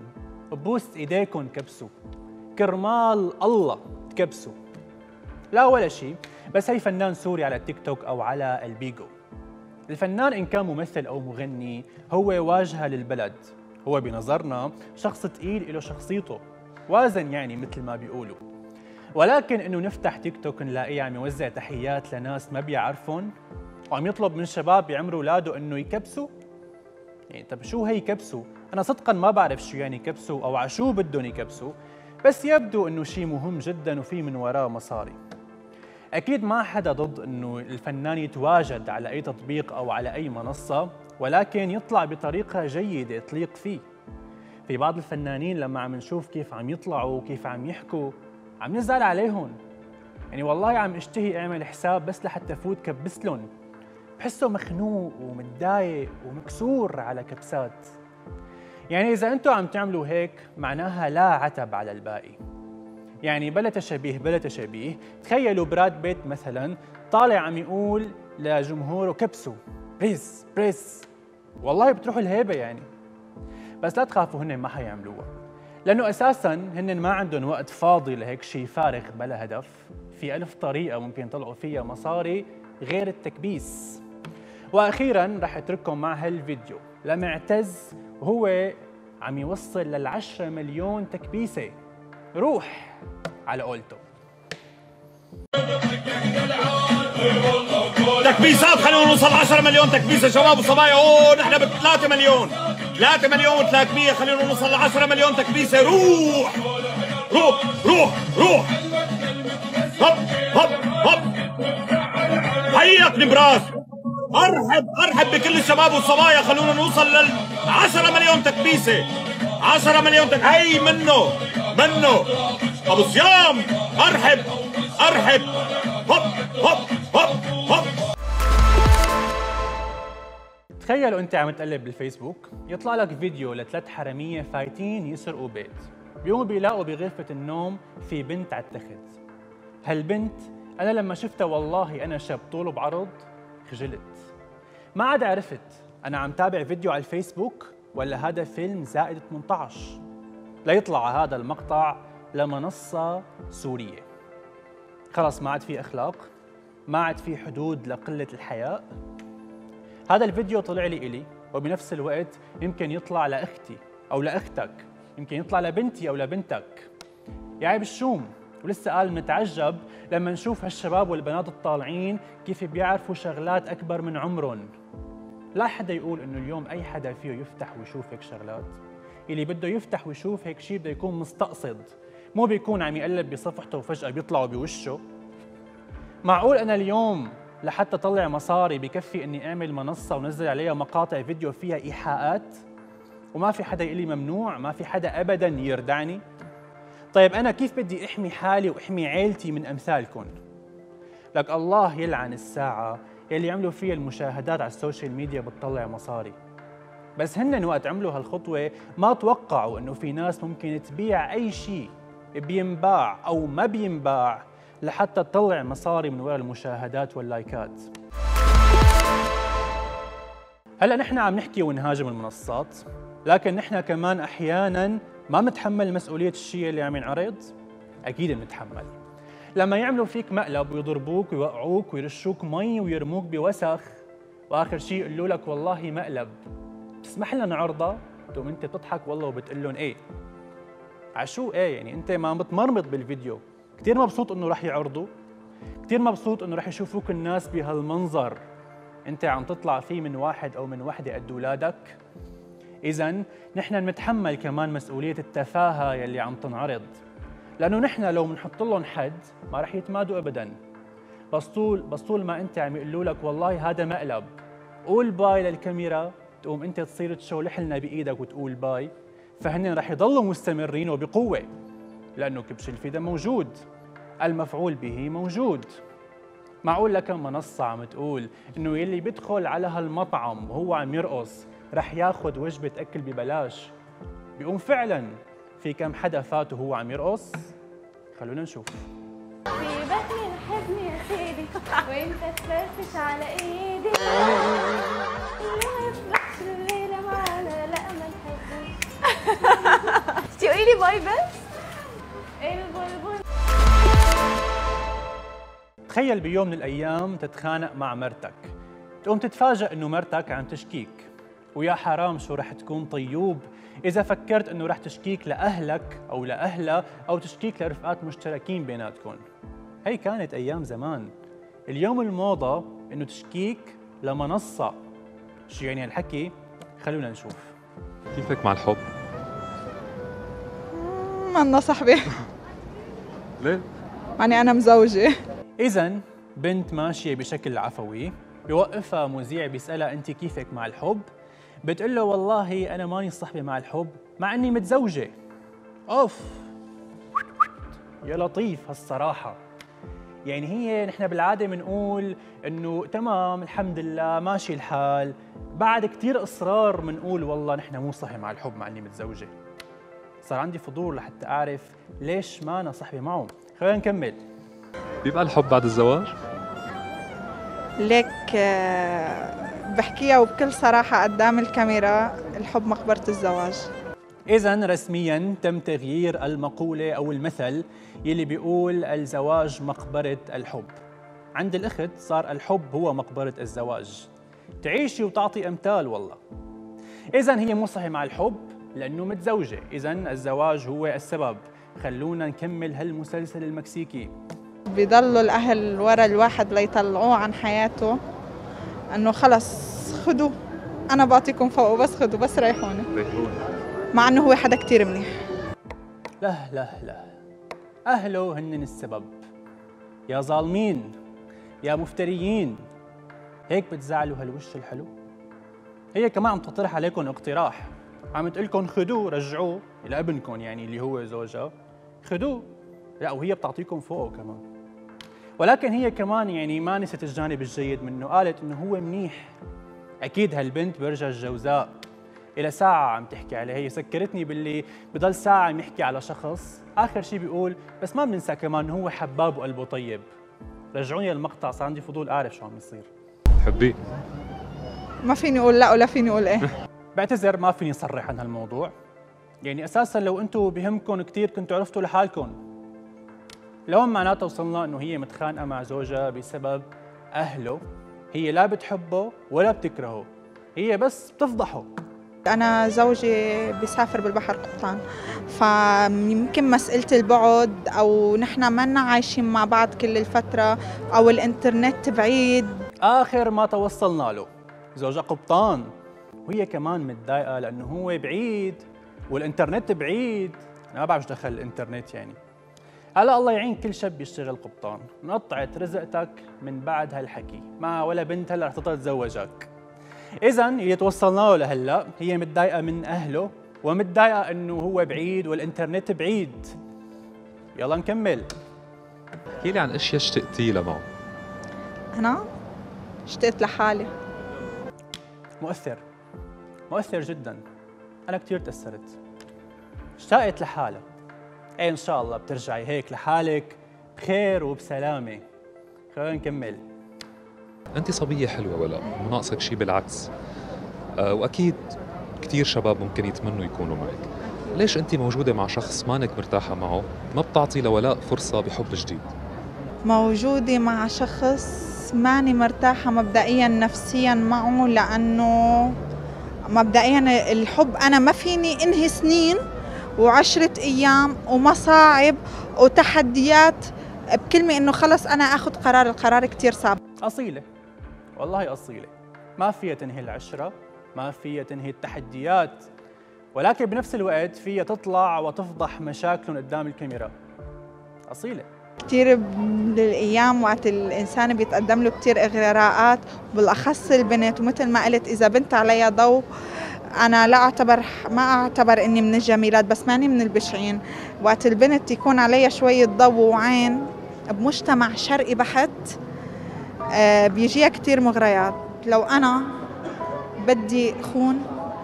ببوس إيديكم كبسوا. كرمال الله تكبسوا لا ولا شيء بس هي فنان سوري على التيك توك أو على البيجو. الفنان إن كان ممثل أو مغني هو واجهة للبلد. هو بنظرنا شخص تقيل له شخصيته وازن يعني مثل ما بيقولوا. ولكن إنه نفتح تيك توك نلاقيه عم يوزع تحيات لناس ما بيعرفهم وعم يطلب من الشباب بيعمروا اولاده إنه يكبسوا. يعني طب شو هي كبسوا أنا صدقا ما بعرف شو يعني كبسوا أو على شو بدهم يكبسوا بس يبدو إنه شيء مهم جدا وفي من وراه مصاري. أكيد ما حدا ضد إنه الفنان يتواجد على أي تطبيق أو على أي منصة ولكن يطلع بطريقة جيدة تليق فيه. في بعض الفنانين لما عم نشوف كيف عم يطلعوا وكيف عم يحكوا عم نزعل عليهم. يعني والله عم اشتهي اعمل حساب بس لحتى فوت كبس بحسه مخنوق ومتضايق ومكسور على كبسات. يعني إذا أنتم عم تعملوا هيك معناها لا عتب على الباقي. يعني بلا تشبيه بلا تشبيه تخيلوا براد بيت مثلا طالع عم يقول لجمهوره كبسوا. بريس بريس والله بتروح الهيبة يعني. بس لا تخافوا هن ما حيعملوها. لأنه أساسا هن ما عندهم وقت فاضي لهيك شيء فارغ بلا هدف. في ألف طريقة ممكن يطلعوا فيها مصاري غير التكبيس. وأخيرا رح أترككم مع هالفيديو. لمعتز وهو عم يوصل للعشرة مليون تكبيسة. روح على قولته تكبيسات خلينا نوصل 10 مليون تكبيسة. شباب وصبايا أوه نحن ب 3 مليون. 3 مليون و300 خلينا نوصل ل 10 مليون تكبيسة. روح! روح! روح! روح! هب هب هب حيك نبراس أرحب أرحب بكل الشباب والصبايا. خلونا نوصل لل 10 مليون تكبيسة. 10 مليون تك هي منه منه أبو صيام. أرحب أرحب. هب هب تخيلوا انت عم تقلب بالفيسبوك يطلع لك فيديو لثلاث حرامية فايتين يسرقوا بيت. بيوم بيلاقوا بغرفة النوم في بنت على التخت. هالبنت أنا لما شفتها والله أنا شاب طول بعرض خجلت. ما عاد عرفت أنا عم تابع فيديو على الفيسبوك ولا هذا فيلم زائد 18 ليطلع هذا المقطع لمنصة سورية. خلص ما عاد في أخلاق. ما عاد في حدود لقلة الحياء. هذا الفيديو طلع لي إلي وبنفس الوقت يمكن يطلع لأختي أو لأختك يمكن يطلع لبنتي أو لبنتك. يا عيب الشوم ولسه قال نتعجب لما نشوف هالشباب والبنات الطالعين كيف بيعرفوا شغلات أكبر من عمرهم. لا حدا يقول إنه اليوم أي حدا فيه يفتح ويشوف هيك شغلات. اللي بده يفتح ويشوف هيك شيء بده يكون مستقصد. مو بيكون عم يقلب بصفحته وفجأة بيطلعوا بوشه معقول أنا اليوم لحتى طلع مصاري بكفي إني أعمل منصة ونزل عليها مقاطع فيديو فيها إيحاءات؟ وما في حدا يقول لي ممنوع ما في حدا أبدا يردعني. طيب أنا كيف بدي أحمي حالي وأحمي عيلتي من أمثالكم لك الله يلعن الساعة يلي عملوا فيها المشاهدات على ال social media بتطلع مصاري. بس هن وقت عملوا هالخطوة ما توقعوا إنه في ناس ممكن تبيع أي شيء بينباع أو ما بينباع. لحتى تطلع مصاري من وراء المشاهدات واللايكات. هلا نحن عم نحكي ونهاجم المنصات لكن نحن كمان أحيانا ما متحمل مسؤولية الشيء اللي عم ينعرض؟ أكيد متحمل لما يعملوا فيك مقلب ويضربوك ويوقعوك ويرشوك مي ويرموك بوسخ وآخر شيء يقولوا لك والله مقلب. تسمح لنا نعرضها تقوم أنت بتضحك والله وبتقول لهم إيه؟ عشو إيه يعني؟ أنت ما متمرمط بالفيديو. كثير مبسوط إنه رح يعرضوا. كثير مبسوط إنه رح يشوفوك الناس بهالمنظر. أنت عم تطلع فيه من واحد أو من وحدة قد أولادك. اذا نحن نتحمل كمان مسؤولية التفاهة يلي عم تنعرض. لأنه نحن لو بنحط لهم حد ما رح يتمادوا ابدا. بس طول بس طول ما أنت عم يقولوا لك والله هذا مقلب قول باي للكاميرا تقوم أنت تصير تشولح لنا بإيدك وتقول باي. فهن رح يضلوا مستمرين وبقوة. لأنه كبش الفدا موجود. المفعول به موجود. معقول لك منصة عم تقول إنه يلي بيدخل على هالمطعم وهو عم يرقص رح ياخذ وجبة أكل ببلاش؟ بيقوم فعلا. في كم حدا فات وهو عم يرقص خلونا نشوف. في بطني نحبني يا سيدي. وإنت تفرفش على إيدي. ما يفرحش الليلة معانا لا ما نحبوش تقولي لي باي بس؟ تخيل بيوم من الأيام تتخانق مع مرتك. تقوم تتفاجأ إنه مرتك عم تشكيك. ويا حرام شو رح تكون طيوب. إذا فكرت إنه رح تشكيك لأهلك أو لأهلها أو تشكيك لرفقات مشتركين بيناتكم هي كانت أيام زمان. اليوم الموضة إنه تشكيك لمنصة. شو يعني هالحكي؟ خلونا نشوف. كيفك مع الحب؟ منا صاحبي ليه؟ يعني أنا مزوجة. إذا بنت ماشية بشكل عفوي بوقفها مذيع بيسألها أنت كيفك مع الحب؟ بتقول له والله أنا ماني صاحبة مع الحب مع إني متزوجة. أوف. يا لطيف هالصراحة. يعني هي نحن بالعادة بنقول إنه تمام الحمد لله ماشي الحال. بعد كتير إصرار بنقول والله نحن مو صاحبة مع الحب مع إني متزوجة. صار عندي فضول لحتى أعرف ليش ما أنا صاحبة معه خلينا نكمل. بيبقى الحب بعد الزواج؟ ليك آه، بحكيها وبكل صراحة قدام الكاميرا الحب مقبرة الزواج. إذا رسميا تم تغيير المقولة أو المثل يلي بيقول الزواج مقبرة الحب. عند الأخت صار الحب هو مقبرة الزواج. تعيشي وتعطي أمثال والله. إذا هي مو مع الحب لأنه متزوجة. إذا الزواج هو السبب. خلونا نكمل هالمسلسل المكسيكي. بيضلوا الأهل ورا الواحد ليطلعوه عن حياته. إنه خلص خدوه أنا بعطيكم فوقه بس خدوا بس ريحوني. مع إنه هو حدا كتير منيح. لا لا لا. أهله هن السبب. يا ظالمين يا مفتريين. هيك بتزعلوا هالوش الحلو؟ هي كمان عم تقترح عليكم اقتراح. عم تقلكم خدوه رجعوه إلى ابنكم يعني اللي هو زوجها. خدوه لا وهي بتعطيكم فوقه كمان. ولكن هي كمان يعني ما نست الجانب الجيد منه. قالت إنه هو منيح. أكيد هالبنت برجع الجوزاء. إلى ساعة عم تحكي عليه هي سكرتني باللي بضل ساعة عم يحكي على شخص. آخر شيء بيقول بس ما بننسى كمان إنه هو حباب وقلبه طيب. رجعوني للمقطع صار عندي فضول أعرف شو عم يصير حبيه ما فيني أقول لا ولا فيني أقول إيه. بعتذر ما فيني صرح عن هالموضوع. يعني أساسا لو أنتم بهمكم كثير كنتوا عرفتوا لحالكم. لو معناتها وصلنا إنه هي متخانقة مع زوجها بسبب أهله. هي لا بتحبه ولا بتكرهه. هي بس بتفضحه. أنا زوجي بيسافر بالبحر قبطان. فيمكن مسألة البعد أو نحن ما عايشين مع بعض كل الفترة أو الإنترنت بعيد. آخر ما توصلنا له زوجها قبطان. وهي كمان متضايقة لأنه هو بعيد والإنترنت بعيد. أنا ما بعرف شو دخل الإنترنت يعني. هلا الله يعين كل شاب يشتغل قبطان. نقطعت رزقتك من بعد هالحكي. ما ولا بنت هلا رح تتزوجك. اذا اللي توصلنا له لهلا. هي متضايقة من أهله ومتضايقة إنه هو بعيد والإنترنت بعيد. يلا نكمل. احكي لي عن أشياء اشتقتي لها معه أنا؟ اشتقت لحالي. مؤثر. مؤثر جدا. أنا كثير تأثرت. اشتقت لحالها إيه إن شاء الله بترجعي هيك لحالك بخير وبسلامة. خلينا نكمل. أنت صبية حلوة ولا مو ناقصك شيء بالعكس. أه وأكيد كثير شباب ممكن يتمنوا يكونوا معك. ليش أنت موجودة مع شخص مانك مرتاحة معه؟ ما بتعطي لولاء فرصة بحب جديد. موجودة مع شخص ماني مرتاحة مبدئيا نفسيا معه لأنه مبدئيا الحب أنا ما فيني أنهي سنين وعشرة أيام ومصاعب وتحديات بكلمة إنه خلص أنا أخذ قرار القرار كتير صعب. أصيلة والله أصيلة. ما فيها تنهي العشرة ما فيها تنهي التحديات ولكن بنفس الوقت فيها تطلع وتفضح مشاكلهم قدام الكاميرا. أصيلة. كتير بالايام وقت الإنسان بيتقدم له كتير إغراءات بالأخص البنت ومثل ما قلت إذا بنت عليها ضوء أنا لا أعتبر ما أعتبر إني من الجميلات بس ماني من البشعين. وقت البنت يكون عليها شوية ضوء وعين بمجتمع شرقي بحت آه، بيجيها كتير مغريات. لو أنا بدي خون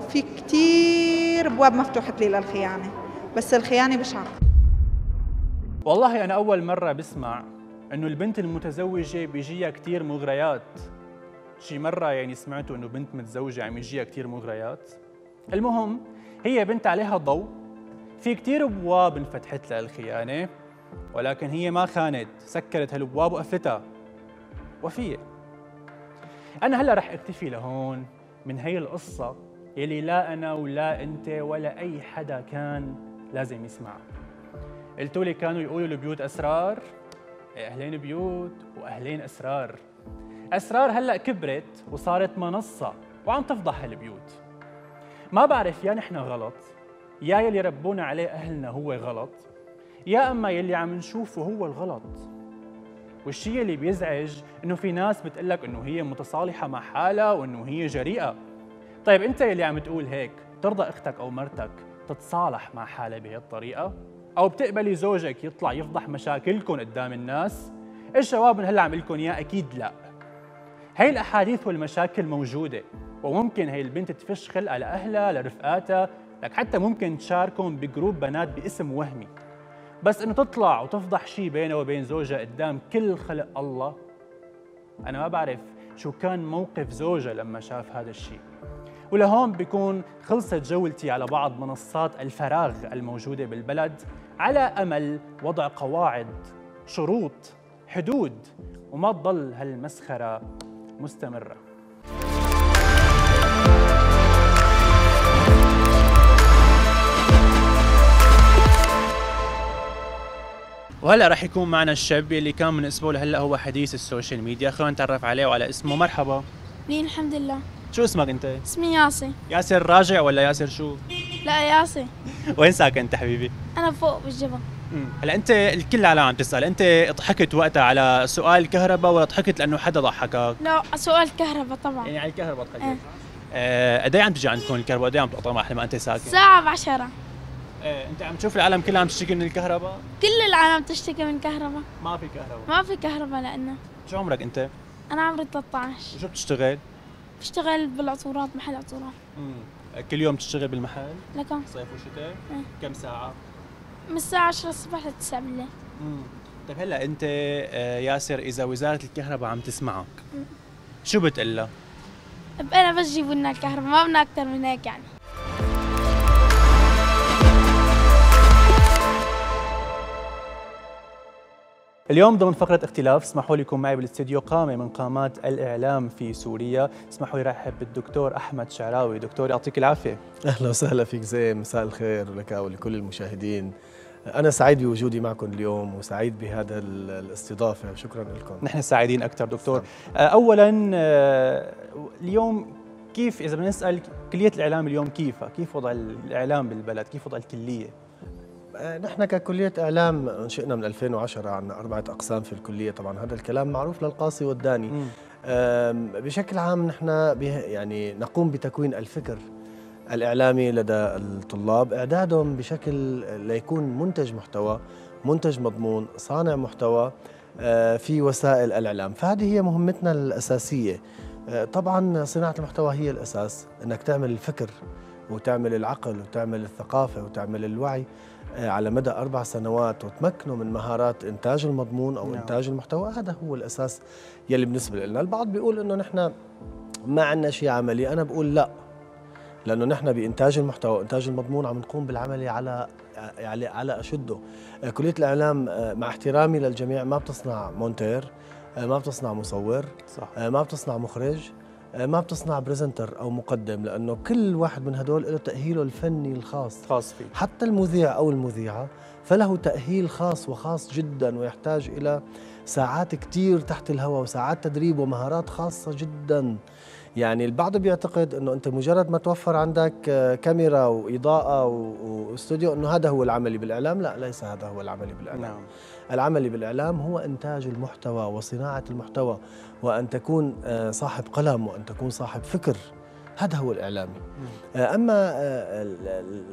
في كتير أبواب مفتوحة لي للخيانة بس الخيانة بشعه والله أنا أول مرة بسمع إنه البنت المتزوجة بيجيها كتير مغريات. شي مرة يعني سمعتوا إنه بنت متزوجة عم يجيها كتير مغريات. المهم هي بنت عليها ضوء. في كتير أبواب انفتحت لها الخيانة ولكن هي ما خانت سكرت هالأبواب وقفلتها وفية أنا هلأ رح أكتفي لهون من هي القصة يلي لا أنا ولا أنت ولا أي حدا كان لازم يسمعها. قلتوا لي كانوا يقولوا البيوت أسرار. إيه، أهلين بيوت وأهلين أسرار. أسرار هلأ كبرت وصارت منصة وعم تفضح هالبيوت. ما بعرف يا نحن غلط يا يلي ربونا عليه أهلنا هو غلط يا أما يلي عم نشوفه هو الغلط. والشيء اللي بيزعج إنه في ناس بتقلك إنه هي متصالحة مع حالها وإنه هي جريئة. طيب أنت يلي عم تقول هيك ترضى أختك أو مرتك تتصالح مع حالها بهي الطريقة أو بتقبلي زوجك يطلع يفضح مشاكلكم قدام الناس؟ الجواب من هلأ عم لكم إياه؟ أكيد لا. هي الأحاديث والمشاكل موجودة وممكن هي البنت تفش خلقها لاهلها لرفقاتها لك حتى ممكن تشاركهم بجروب بنات باسم وهمي. بس إنه تطلع وتفضح شيء بينه وبين زوجها قدام كل خلق الله أنا ما بعرف شو كان موقف زوجها لما شاف هذا الشيء ولهون بيكون خلصت جولتي على بعض منصات الفراغ الموجودة بالبلد. على أمل وضع قواعد شروط حدود وما تضل هالمسخرة مستمرة. وهلا رح يكون معنا الشاب اللي كان من أسبوع لهلأ هو حديث ال social media. خلينا نتعرف عليه وعلى اسمه. مرحبا. مين؟ الحمد لله. شو اسمك أنت؟ اسمي ياسي ياسر راجع ولا ياسر شو؟ لا ياسي وين ساكن أنت حبيبي؟ أنا فوق بالجبل. هلا أنت الكل العالم عم تسأل. أنت ضحكت وقتها على سؤال الكهرباء ولا ضحكت لأنه حدا ضحكك؟ لا سؤال كهرباء طبعا. يعني على الكهرباء ضحكت إيه. آه، قد إيه عم تجي عندكم الكهرباء قد إيه عم تقطع محل ما أنت ساكن. ساعة بعشرة إيه أنت عم تشوف العالم كلها عم تشتكي من الكهرباء؟ كل العالم تشتكي من كهرباء. ما في كهرباء. ما في كهرباء لأنه. شو عمرك أنت؟ أنا عمري 13 وشو بتشتغل؟ بشتغل بالعطورات محل عطورات. مم. كل يوم تشتغل بالمحل؟ لكم. صيف وشتاء؟ إيه. كم ساعة؟ من الساعة 10 الصبح ل 9 بالليل. طيب هلا أنت آه، ياسر إذا وزارة الكهرباء عم تسمعك مم. شو بتقول لها؟ أنا بس جيبوا لنا الكهرباء ما بدنا أكثر من هيك يعني. اليوم ضمن فقرة اختلاف اسمحوا لي يكون معي بالاستديو قامة من قامات الإعلام في سوريا. اسمحوا لي رحب بالدكتور أحمد شعراوي. دكتور يعطيك العافية. أهلا وسهلا فيك زين. مساء الخير لك ولكل المشاهدين. أنا سعيد بوجودي معكم اليوم وسعيد بهذا ال- الاستضافة. وشكرا لكم. نحن سعيدين أكثر دكتور. آه، أولا آه، اليوم كيف إذا بدنا نسأل كلية الإعلام اليوم كيف كيف وضع الإعلام بالبلد؟ كيف وضع الكلية؟ نحن ككلية إعلام انشئنا من 2010 عندنا أربعة أقسام في الكلية. طبعا هذا الكلام معروف للقاصي والداني. بشكل عام نحن يعني نقوم بتكوين الفكر الإعلامي لدى الطلاب. إعدادهم بشكل ليكون منتج محتوى منتج مضمون صانع محتوى آه، في وسائل الإعلام. فهذه هي مهمتنا الأساسية. آه، طبعا صناعة المحتوى هي الأساس أنك تعمل الفكر وتعمل العقل وتعمل الثقافة وتعمل الوعي. آه، على مدى أربع سنوات وتمكنه من مهارات إنتاج المضمون أو نعم. إنتاج المحتوى هذا هو الأساس يلي بالنسبة لنا البعض بيقول أنه نحن ما عندنا شيء عملي أنا بقول لا لأنه نحن بإنتاج المحتوى وإنتاج المضمون عم نقوم بالعمل على على على أشده كلية الإعلام مع احترامي للجميع ما بتصنع مونتير ما بتصنع مصور صح. ما بتصنع مخرج ما بتصنع presenter أو مقدم لأنه كل واحد من هدول له تأهيله الفني الخاص. خاص فيه. حتى المذيع أو المذيعة فله تأهيل خاص وخاص جدا ويحتاج إلى ساعات كثير تحت الهواء وساعات تدريب ومهارات خاصة جدا. يعني البعض بيعتقد إنه أنت مجرد ما توفر عندك آه، كاميرا وإضاءة وأستوديو إنه هذا هو العملي بالإعلام. لا ليس هذا هو العملي بالإعلام. نعم. العملي بالإعلام هو إنتاج المحتوى وصناعة المحتوى وأن تكون آه، صاحب قلم وأن تكون صاحب فكر. هذا هو الإعلامي آه، أما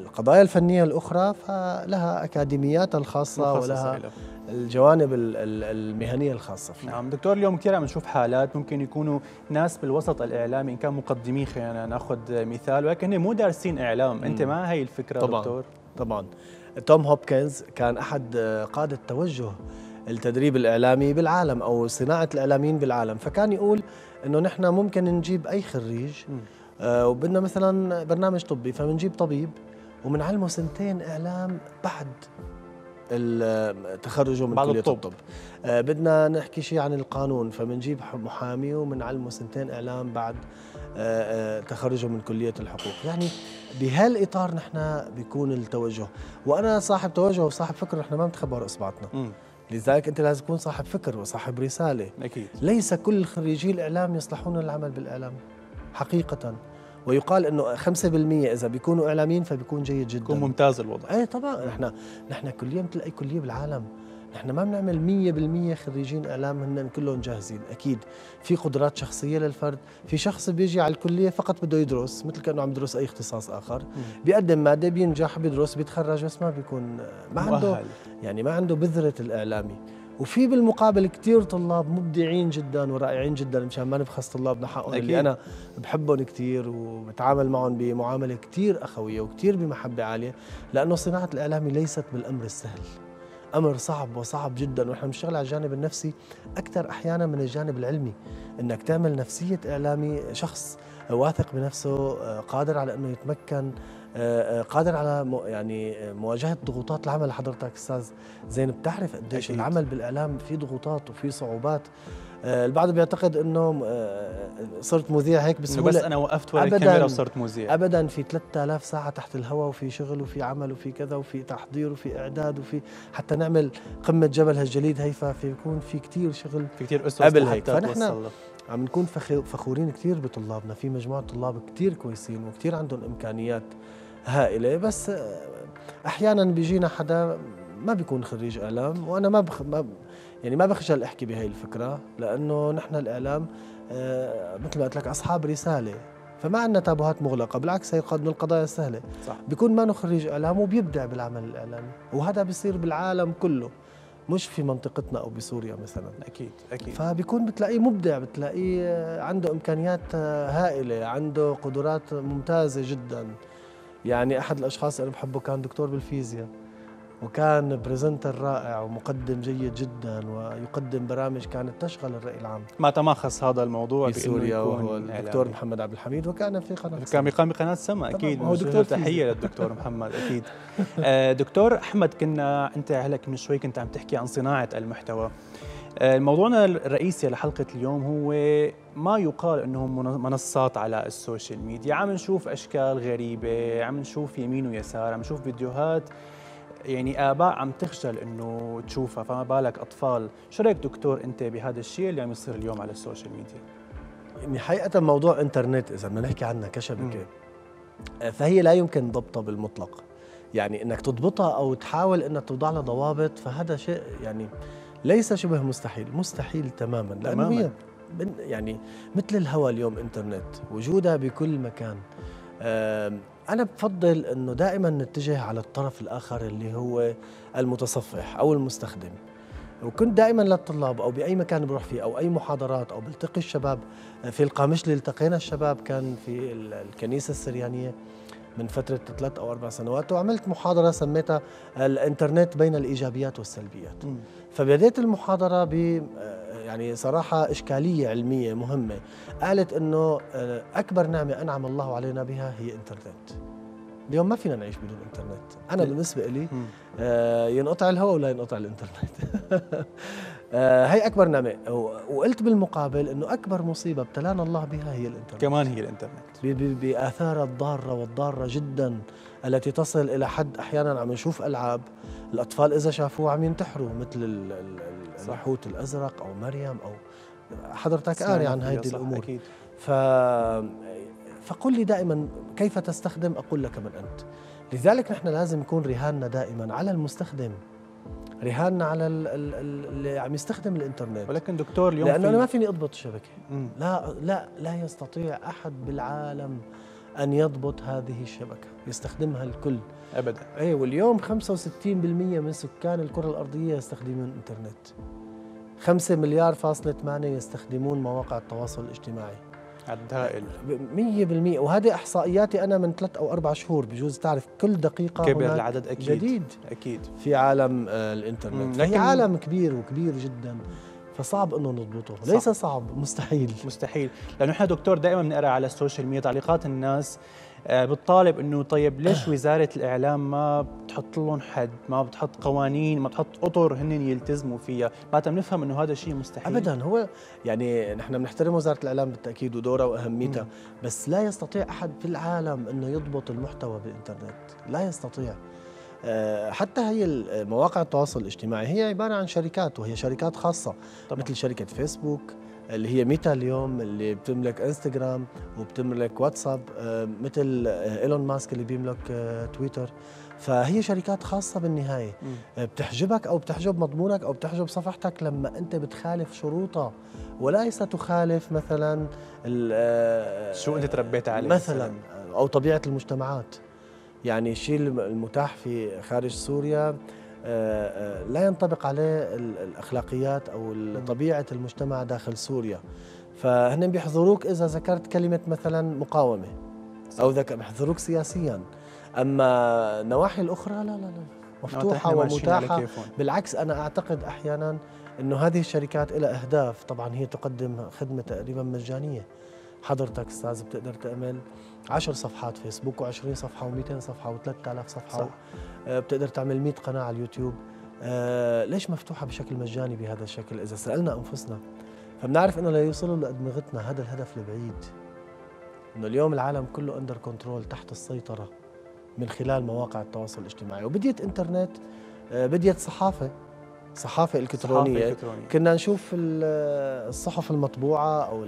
القضايا الفنية الأخرى فلها أكاديمياتها الخاصة ولها الجوانب المهنية الخاصة فيه. نعم دكتور اليوم كثير عم نشوف حالات ممكن يكونوا ناس بالوسط الإعلامي إن كان مقدمين خلينا ناخذ مثال ولكن مو دارسين إعلام، مم. انت مع هي الفكرة طبعا. دكتور؟ طبعا. توم هوبكنز كان أحد قادة توجه التدريب الإعلامي بالعالم أو صناعة الإعلاميين بالعالم، فكان يقول إنه نحن ممكن نجيب أي خريج آه وبدنا مثلا برنامج طبي. فبنجيب طبيب وبنعلمه سنتين إعلام بعد تخرجه من كلية الطب, الطب. آه بدنا نحكي شيء عن القانون. فبنجيب محامي وبنعلمه سنتين إعلام بعد آه آه تخرجه من كلية الحقوق. يعني بهالإطار نحن بيكون التوجه. وأنا صاحب توجه وصاحب فكر نحن ما بنتخبى ورا اصبعتنا لذلك أنت لازم تكون صاحب فكر وصاحب رسالة. أكيد. ليس كل خريجي الإعلام يصلحون للعمل بالإعلام حقيقة. ويقال إنه 5% إذا بيكونوا إعلاميين فبيكون جيد جدا. بيكون ممتاز الوضع. إيه طبعا. نحن نحن كليه مثل اي كليه بالعالم. نحن ما بنعمل 100% خريجين إعلام هن كلهم جاهزين. أكيد في قدرات شخصية للفرد في شخص بيجي على الكلية فقط بده يدرس مثل كأنه عم يدرس أي اختصاص آخر. بيقدم مادة بينجح بيدرس بيتخرج بس ما بيكون ما عنده يعني ما عنده بذرة الإعلامي. وفي بالمقابل كثير طلاب مبدعين جدا ورائعين جدا مشان ما نبخس طلابنا حقهم اللي أنا بحبهم كثير وبتعامل معهم بمعاملة كثير أخوية وكثير بمحبة عالية لأنه صناعة الإعلامي ليست بالأمر السهل. أمر صعب وصعب جدا ونحن بنشتغل على الجانب النفسي أكثر أحيانا من الجانب العلمي. إنك تعمل نفسية إعلامي شخص واثق بنفسه قادر على إنه يتمكن آه، آه، قادر على يعني آه، مواجهة ضغوطات العمل. حضرتك أستاذ زين بتعرف قديش العمل بالإعلام في ضغوطات وفي صعوبات؟ البعض بيعتقد إنه صرت مذيع هيك بسهوله بس أنا وقفت ورا الكاميرا وصرت مذيع. ابدا في 3000 ساعة تحت الهواء وفي شغل وفي عمل وفي كذا وفي تحضير وفي إعداد وفي حتى نعمل قمة جبل هالجليد هي ففي يكون في كثير شغل في كثير أسس قبل هيك. فنحن عم نكون فخورين كثير بطلابنا. في مجموعة طلاب كثير كويسين وكثير عندهم إمكانيات هائلة بس أحيانا بيجينا حدا ما بيكون خريج إعلام وأنا ما بخ ما يعني ما بخجل أحكي بهي الفكرة لأنه نحن الإعلام آه مثل ما قلت لك أصحاب رسالة. فما عندنا تابوهات مغلقة بالعكس هي من القضايا السهلة. صح. بيكون ما خريج إعلام وبيبدع بالعمل الإعلامي وهذا بيصير بالعالم كله. مش في منطقتنا أو بسوريا مثلا. أكيد أكيد. فبيكون بتلاقيه مبدع بتلاقيه عنده إمكانيات هائلة عنده قدرات ممتازة جدا. يعني أحد الأشخاص اللي بحبه كان دكتور بالفيزياء. وكان بريزنتر رائع ومقدم جيد جدا ويقدم برامج كانت تشغل الرأي العام. ما تمخص هذا الموضوع في سوريا وهو الدكتور محمد عبد الحميد وكان في قناة كان بيقام بقناة سما أكيد. هو دكتور تحية للدكتور محمد أكيد. آه، دكتور أحمد كنا أنت هلك من شوي كنت عم تحكي عن صناعة المحتوى. آه، موضوعنا الرئيسي لحلقة اليوم هو ما يقال إنهم منصات على ال social media. عم نشوف أشكال غريبة عم نشوف يمين ويسار عم نشوف فيديوهات يعني آباء عم تخجل إنه تشوفها فما بالك أطفال؟ شو رأيك دكتور أنت بهذا الشيء اللي عم يصير اليوم على ال social media؟ يعني حقيقة موضوع إنترنت إذا بدنا نحكي عنها كشبكة فهي لا يمكن ضبطها بالمطلق. يعني إنك تضبطها أو تحاول إنك توضع لها ضوابط فهذا شيء يعني ليس شبه مستحيل. مستحيل تماما لأنه تماماً. هي يعني مثل الهواء اليوم إنترنت وجودها بكل مكان. أنا بفضل إنه دائما نتجه على الطرف الآخر اللي هو المتصفح أو المستخدم وكنت دائما للطلاب أو بأي مكان بروح فيه أو أي محاضرات أو بلتقي الشباب في القامشلي التقينا الشباب كان في الكنيسة السريانية من فترة ثلاث أو أربع سنوات وعملت محاضرة سميتها الإنترنت بين الإيجابيات والسلبيات م. فبديت المحاضرة ب يعني صراحة إشكالية علمية مهمة. قالت إنه آه، أكبر نعمة أنعم الله علينا بها هي إنترنت. اليوم ما فينا نعيش بدون إنترنت. أنا بالنسبة لي آه ينقطع الهواء ولا ينقطع الإنترنت. آه هي أكبر نعمة. وقلت بالمقابل إنه أكبر مصيبة ابتلانا الله بها هي الإنترنت. كمان هي الإنترنت. باثارها الضارة والضارة جدا التي تصل إلى حد أحيانا عم نشوف ألعاب الأطفال إذا شافوه عم ينتحروا مثل الحوت الأزرق أو مريم أو حضرتك قاري عن هذه الأمور. أكيد. ف فقل لي دائما كيف تستخدم؟ أقول لك من أنت. لذلك نحن لازم يكون رهاننا دائما على المستخدم. رهاننا على اللي عم يستخدم الإنترنت. ولكن دكتور اليوم لأنه أنا ما فيني أضبط الشبكة. لا لا لا يستطيع أحد بالعالم أن يضبط هذه الشبكة. يستخدمها الكل. ابدا. اي واليوم 65% من سكان الكرة الأرضية يستخدمون الانترنت 5 مليار فاصلة 8 يستخدمون مواقع التواصل الاجتماعي. عدد هائل 100% وهذه إحصائياتي أنا من ثلاث أو أربع شهور بجوز تعرف كل دقيقة كبر العدد أكيد. جديد. أكيد. في عالم آه، الإنترنت. لكن عالم كبير وكبير جدا. فصعب إنه نضبطه. صعب. ليس صعب مستحيل. مستحيل. لأنه إحنا دكتور دائما بنقرأ على ال social media تعليقات الناس. بتطالب إنه طيب ليش وزارة الإعلام ما بتحط لهم حد؟ ما بتحط قوانين ما بتحط أطر هن يلتزموا فيها؟ ما بنفهم إنه هذا شيء مستحيل. ابدا هو يعني نحن بنحترم وزارة الإعلام بالتأكيد ودورها وأهميتها بس لا يستطيع أحد في العالم إنه يضبط المحتوى بالإنترنت. لا يستطيع. آه، حتى هي مواقع التواصل الاجتماعي هي عبارة عن شركات وهي شركات خاصة طبعا. مثل شركة فيسبوك اللي هي ميتا اليوم اللي بتملك انستغرام وبتملك واتساب آه، مثل آه، إيلون ماسك اللي بيملك تويتر. فهي شركات خاصة بالنهاية. م. بتحجبك أو بتحجب مضمونك أو بتحجب صفحتك لما أنت بتخالف شروطها. وليس تخالف مثلا شو انت تربيت عليه مثلا أو طبيعة المجتمعات. يعني الشيء المتاح في خارج سوريا آه، آه، لا ينطبق عليه الأخلاقيات أو طبيعة المجتمع داخل سوريا. فهن بيحظروك إذا ذكرت كلمة مثلا مقاومة أو بيحظروك سياسيا. أما النواحي الأخرى لا لا لا. مفتوحة ومتاحة. بالعكس أنا أعتقد أحيانا أنه هذه الشركات لها أهداف. طبعا هي تقدم خدمة تقريبا مجانية. حضرتك أستاذ بتقدر تعمل 10 صفحات فيسبوك و20 صفحة و200 صفحة و3000 صفحة. صح. آه، بتقدر تعمل 100 قناة على اليوتيوب. آه ليش مفتوحة بشكل مجاني بهذا الشكل؟ إذا سألنا أنفسنا فبنعرف إنه ليوصلوا لأدمغتنا هذا الهدف البعيد. إنه اليوم العالم كله under control تحت السيطرة من خلال مواقع التواصل الاجتماعي. وبديت إنترنت آه بديت صحافة صحافة إلكترونية, صحافة إلكترونية. كنا نشوف الصحف المطبوعة أو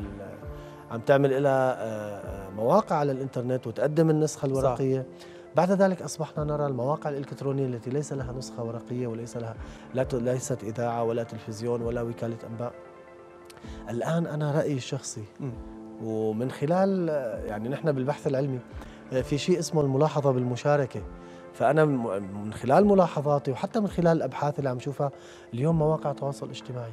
عم تعمل لها مواقع على الإنترنت وتقدم النسخة الورقية. صح. بعد ذلك أصبحنا نرى المواقع الإلكترونية التي ليس لها نسخة ورقية وليس لها لا ليست إذاعة ولا تلفزيون ولا وكالة أنباء. الآن أنا رأيي الشخصي. ومن خلال يعني نحن بالبحث العلمي في شيء اسمه الملاحظة بالمشاركة. فأنا من خلال ملاحظاتي وحتى من خلال الابحاث اللي عم شوفها اليوم مواقع التواصل الاجتماعي.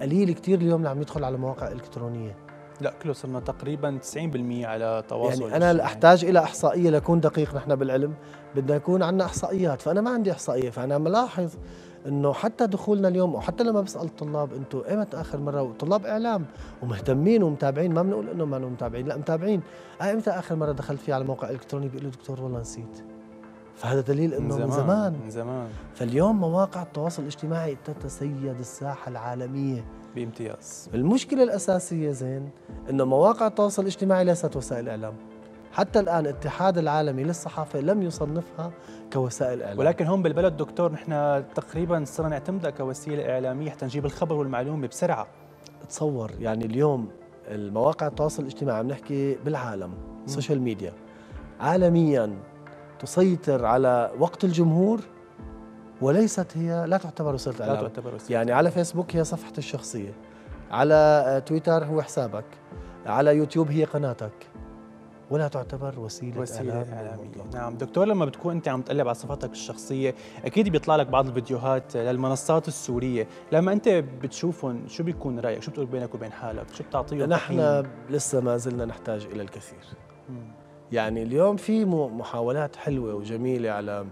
قليل كثير اليوم اللي عم يدخل على مواقع إلكترونية. لا كله صرنا تقريبا 90% على تواصل يعني أنا احتاج إلى إحصائية لكون دقيق نحن بالعلم. بدنا يكون عندنا إحصائيات فأنا ما عندي إحصائية. فأنا ملاحظ إنه حتى دخولنا اليوم أو حتى لما بسأل الطلاب أنتم إيمتى آخر مرة؟ طلاب إعلام ومهتمين ومتابعين. ما بنقول إنه ما متابعين لا متابعين. إيمتى آخر مرة دخلت فيه على موقع إلكتروني؟ بيقول دكتور والله نسيت. فهذا دليل إنه من زمان. من زمان. فاليوم مواقع التواصل الاجتماعي تتسيد الساحة العالمية. بامتياز. المشكلة الأساسية زين إنه مواقع التواصل الاجتماعي ليست وسائل إعلام. حتى الآن الاتحاد العالمي للصحافة لم يصنفها كوسائل إعلام. ولكن هون بالبلد دكتور نحن تقريبا صرنا نعتمدها كوسيلة إعلامية حتى نجيب الخبر والمعلومة بسرعة. تصور يعني اليوم المواقع التواصل الاجتماعي عم نحكي بالعالم السوشيال ميديا عالميا تسيطر على وقت الجمهور وليست هي لا تعتبر وسيلة إعلام. لا تعتبر وسيلة. يعني على فيسبوك هي صفحتي الشخصية. على تويتر هو حسابك. على يوتيوب هي قناتك. ولا تعتبر وسيلة, وسيلة إعلام إعلامية. نعم دكتور لما بتكون أنت عم تقلب على صفحتك الشخصية أكيد بيطلع لك بعض الفيديوهات للمنصات السورية. لما أنت بتشوفهم شو بيكون رأيك؟ شو بتقول بينك وبين حالك؟ شو بتعطيه نحن لسه ما زلنا نحتاج إلى الكثير. يعني اليوم في محاولات حلوة وجميلة على آه،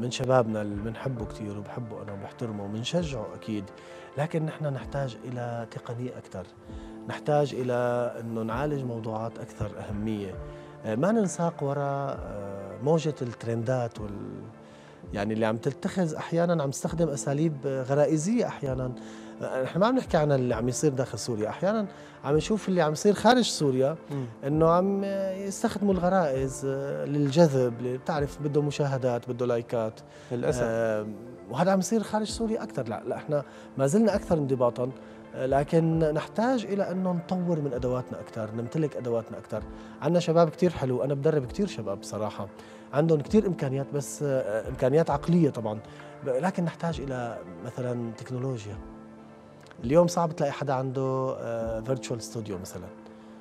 من شبابنا اللي بنحبه كثير وبحبه أنا وبحترمه وبنشجعه أكيد. لكن نحن نحتاج إلى تقنية أكثر نحتاج إلى إنه نعالج موضوعات أكثر أهمية. آه، ما ننساق وراء آه، موجة الترندات وال يعني اللي عم تتخذ أحيانا عم تستخدم أساليب غرائزية أحيانا. نحن ما عم نحكي عن اللي عم يصير داخل سوريا. أحيانا عم نشوف اللي عم يصير خارج سوريا إنه عم يستخدموا الغرائز آه، للجذب بتعرف بده مشاهدات بده لايكات. للأسف. آه وهذا عم يصير خارج سوريا أكثر. لا, لا إحنا ما زلنا أكثر انضباطا آه، لكن نحتاج إلى إنه نطور من أدواتنا أكثر نمتلك أدواتنا أكثر. عندنا شباب كثير حلو أنا بدرب كثير شباب بصراحة. عندهم كثير إمكانيات بس آه، إمكانيات عقلية طبعا. لكن نحتاج إلى مثلا تكنولوجيا. اليوم صعب تلاقي حدا عنده virtual studio مثلا.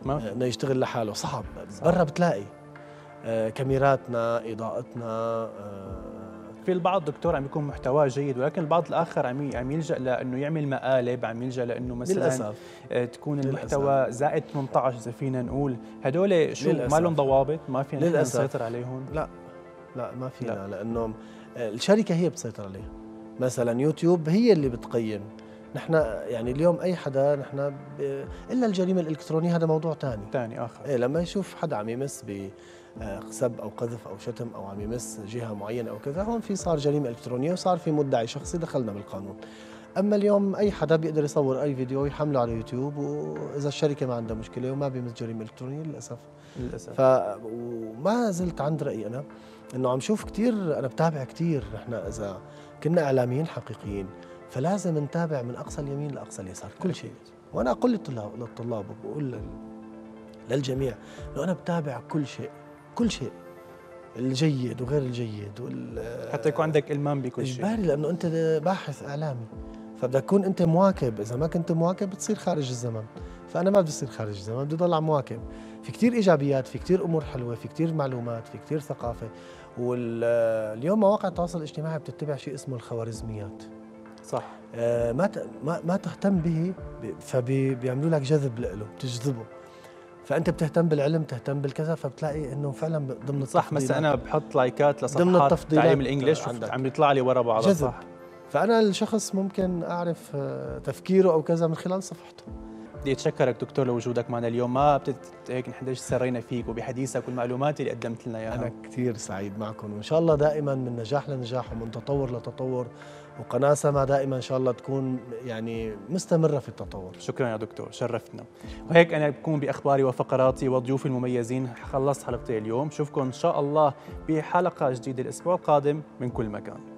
ما؟ في. إنه يشتغل لحاله. صعب. برا بتلاقي. آه، كاميراتنا إضاءتنا آه، في البعض دكتور عم يكون محتواه جيد ولكن البعض الآخر عم عم يلجأ لإنه يعمل مقالب عم يلجأ لإنه مثلا للأسف. آه، تكون للأسف. المحتوى زائد 18 إذا فينا نقول. هدول شو؟ للأسف. ما لهم ضوابط؟ ما فينا للأسف. نسيطر عليهم؟ لا. لا ما فينا. لا. لأنه الشركة هي بتسيطر عليها مثلا يوتيوب هي اللي بتقيم. نحن يعني اليوم أي حدا نحن ب... إلا الجريمة الإلكترونية هذا موضوع ثاني ثاني آخر. إيه لما يشوف حدا عم يمس بسب أو قذف أو شتم أو عم يمس جهة معينة أو كذا هون في صار جريمة إلكترونية وصار في مدعي شخصي دخلنا بالقانون. أما اليوم أي حدا بيقدر يصور أي فيديو ويحمله على يوتيوب وإذا الشركة ما عندها مشكلة وما بيمس جريمة إلكترونية للأسف. للأسف. ف وما زلت عند رأيي أنا إنه عم شوف كثير أنا بتابع كثير نحن إذا كنا إعلاميين حقيقيين. فلازم نتابع من أقصى اليمين لأقصى اليسار كل شيء. وأنا أقول للطلاب للطلاب وبقول لل- للجميع إنه أنا بتابع كل شيء كل شيء الجيد وغير الجيد وال حتى يكون عندك إلمام بكل شيء. إجباري لأنه أنت باحث إعلامي. فبدك تكون أنت مواكب إذا ما كنت مواكب بتصير خارج الزمن. فأنا ما بدي اصير خارج الزمن بدي ضل عم مواكب. في كتير إيجابيات في كتير أمور حلوة في كتير معلومات في كتير ثقافة. واليوم مواقع التواصل الاجتماعي بتتبع شيء اسمه الخوارزميات. صح. آه، ما ما ما تهتم به فبيعملوا لك جذب له بتجذبه فأنت بتهتم بالعلم تهتم بالكذا فبتلاقي إنه فعلا ضمن صح مثلا أنا بحط لايكات ضمن لصفحات التفضيلات. تعليم الإنجليش. عم يطلع لي ورا بعض. جذب. صح. فأنا الشخص ممكن أعرف آه، تفكيره أو كذا من خلال صفحته. بدي أتشكرك دكتور لوجودك معنا اليوم. ما بتت... هيك نحن سرينا فيك وبحديثك والمعلومات اللي قدمت لنا إياها. أنا كثير سعيد معكم. وإن شاء الله دائما من نجاح لنجاح ومن تطور لتطور. وقناه سما دائما إن شاء الله تكون يعني مستمرة في التطور. شكرا يا دكتور شرفتنا. وهيك أنا بكون بأخباري وفقراتي وضيوفي المميزين خلصت حلقتي اليوم. بشوفكم إن شاء الله بحلقة جديدة الأسبوع القادم من كل مكان.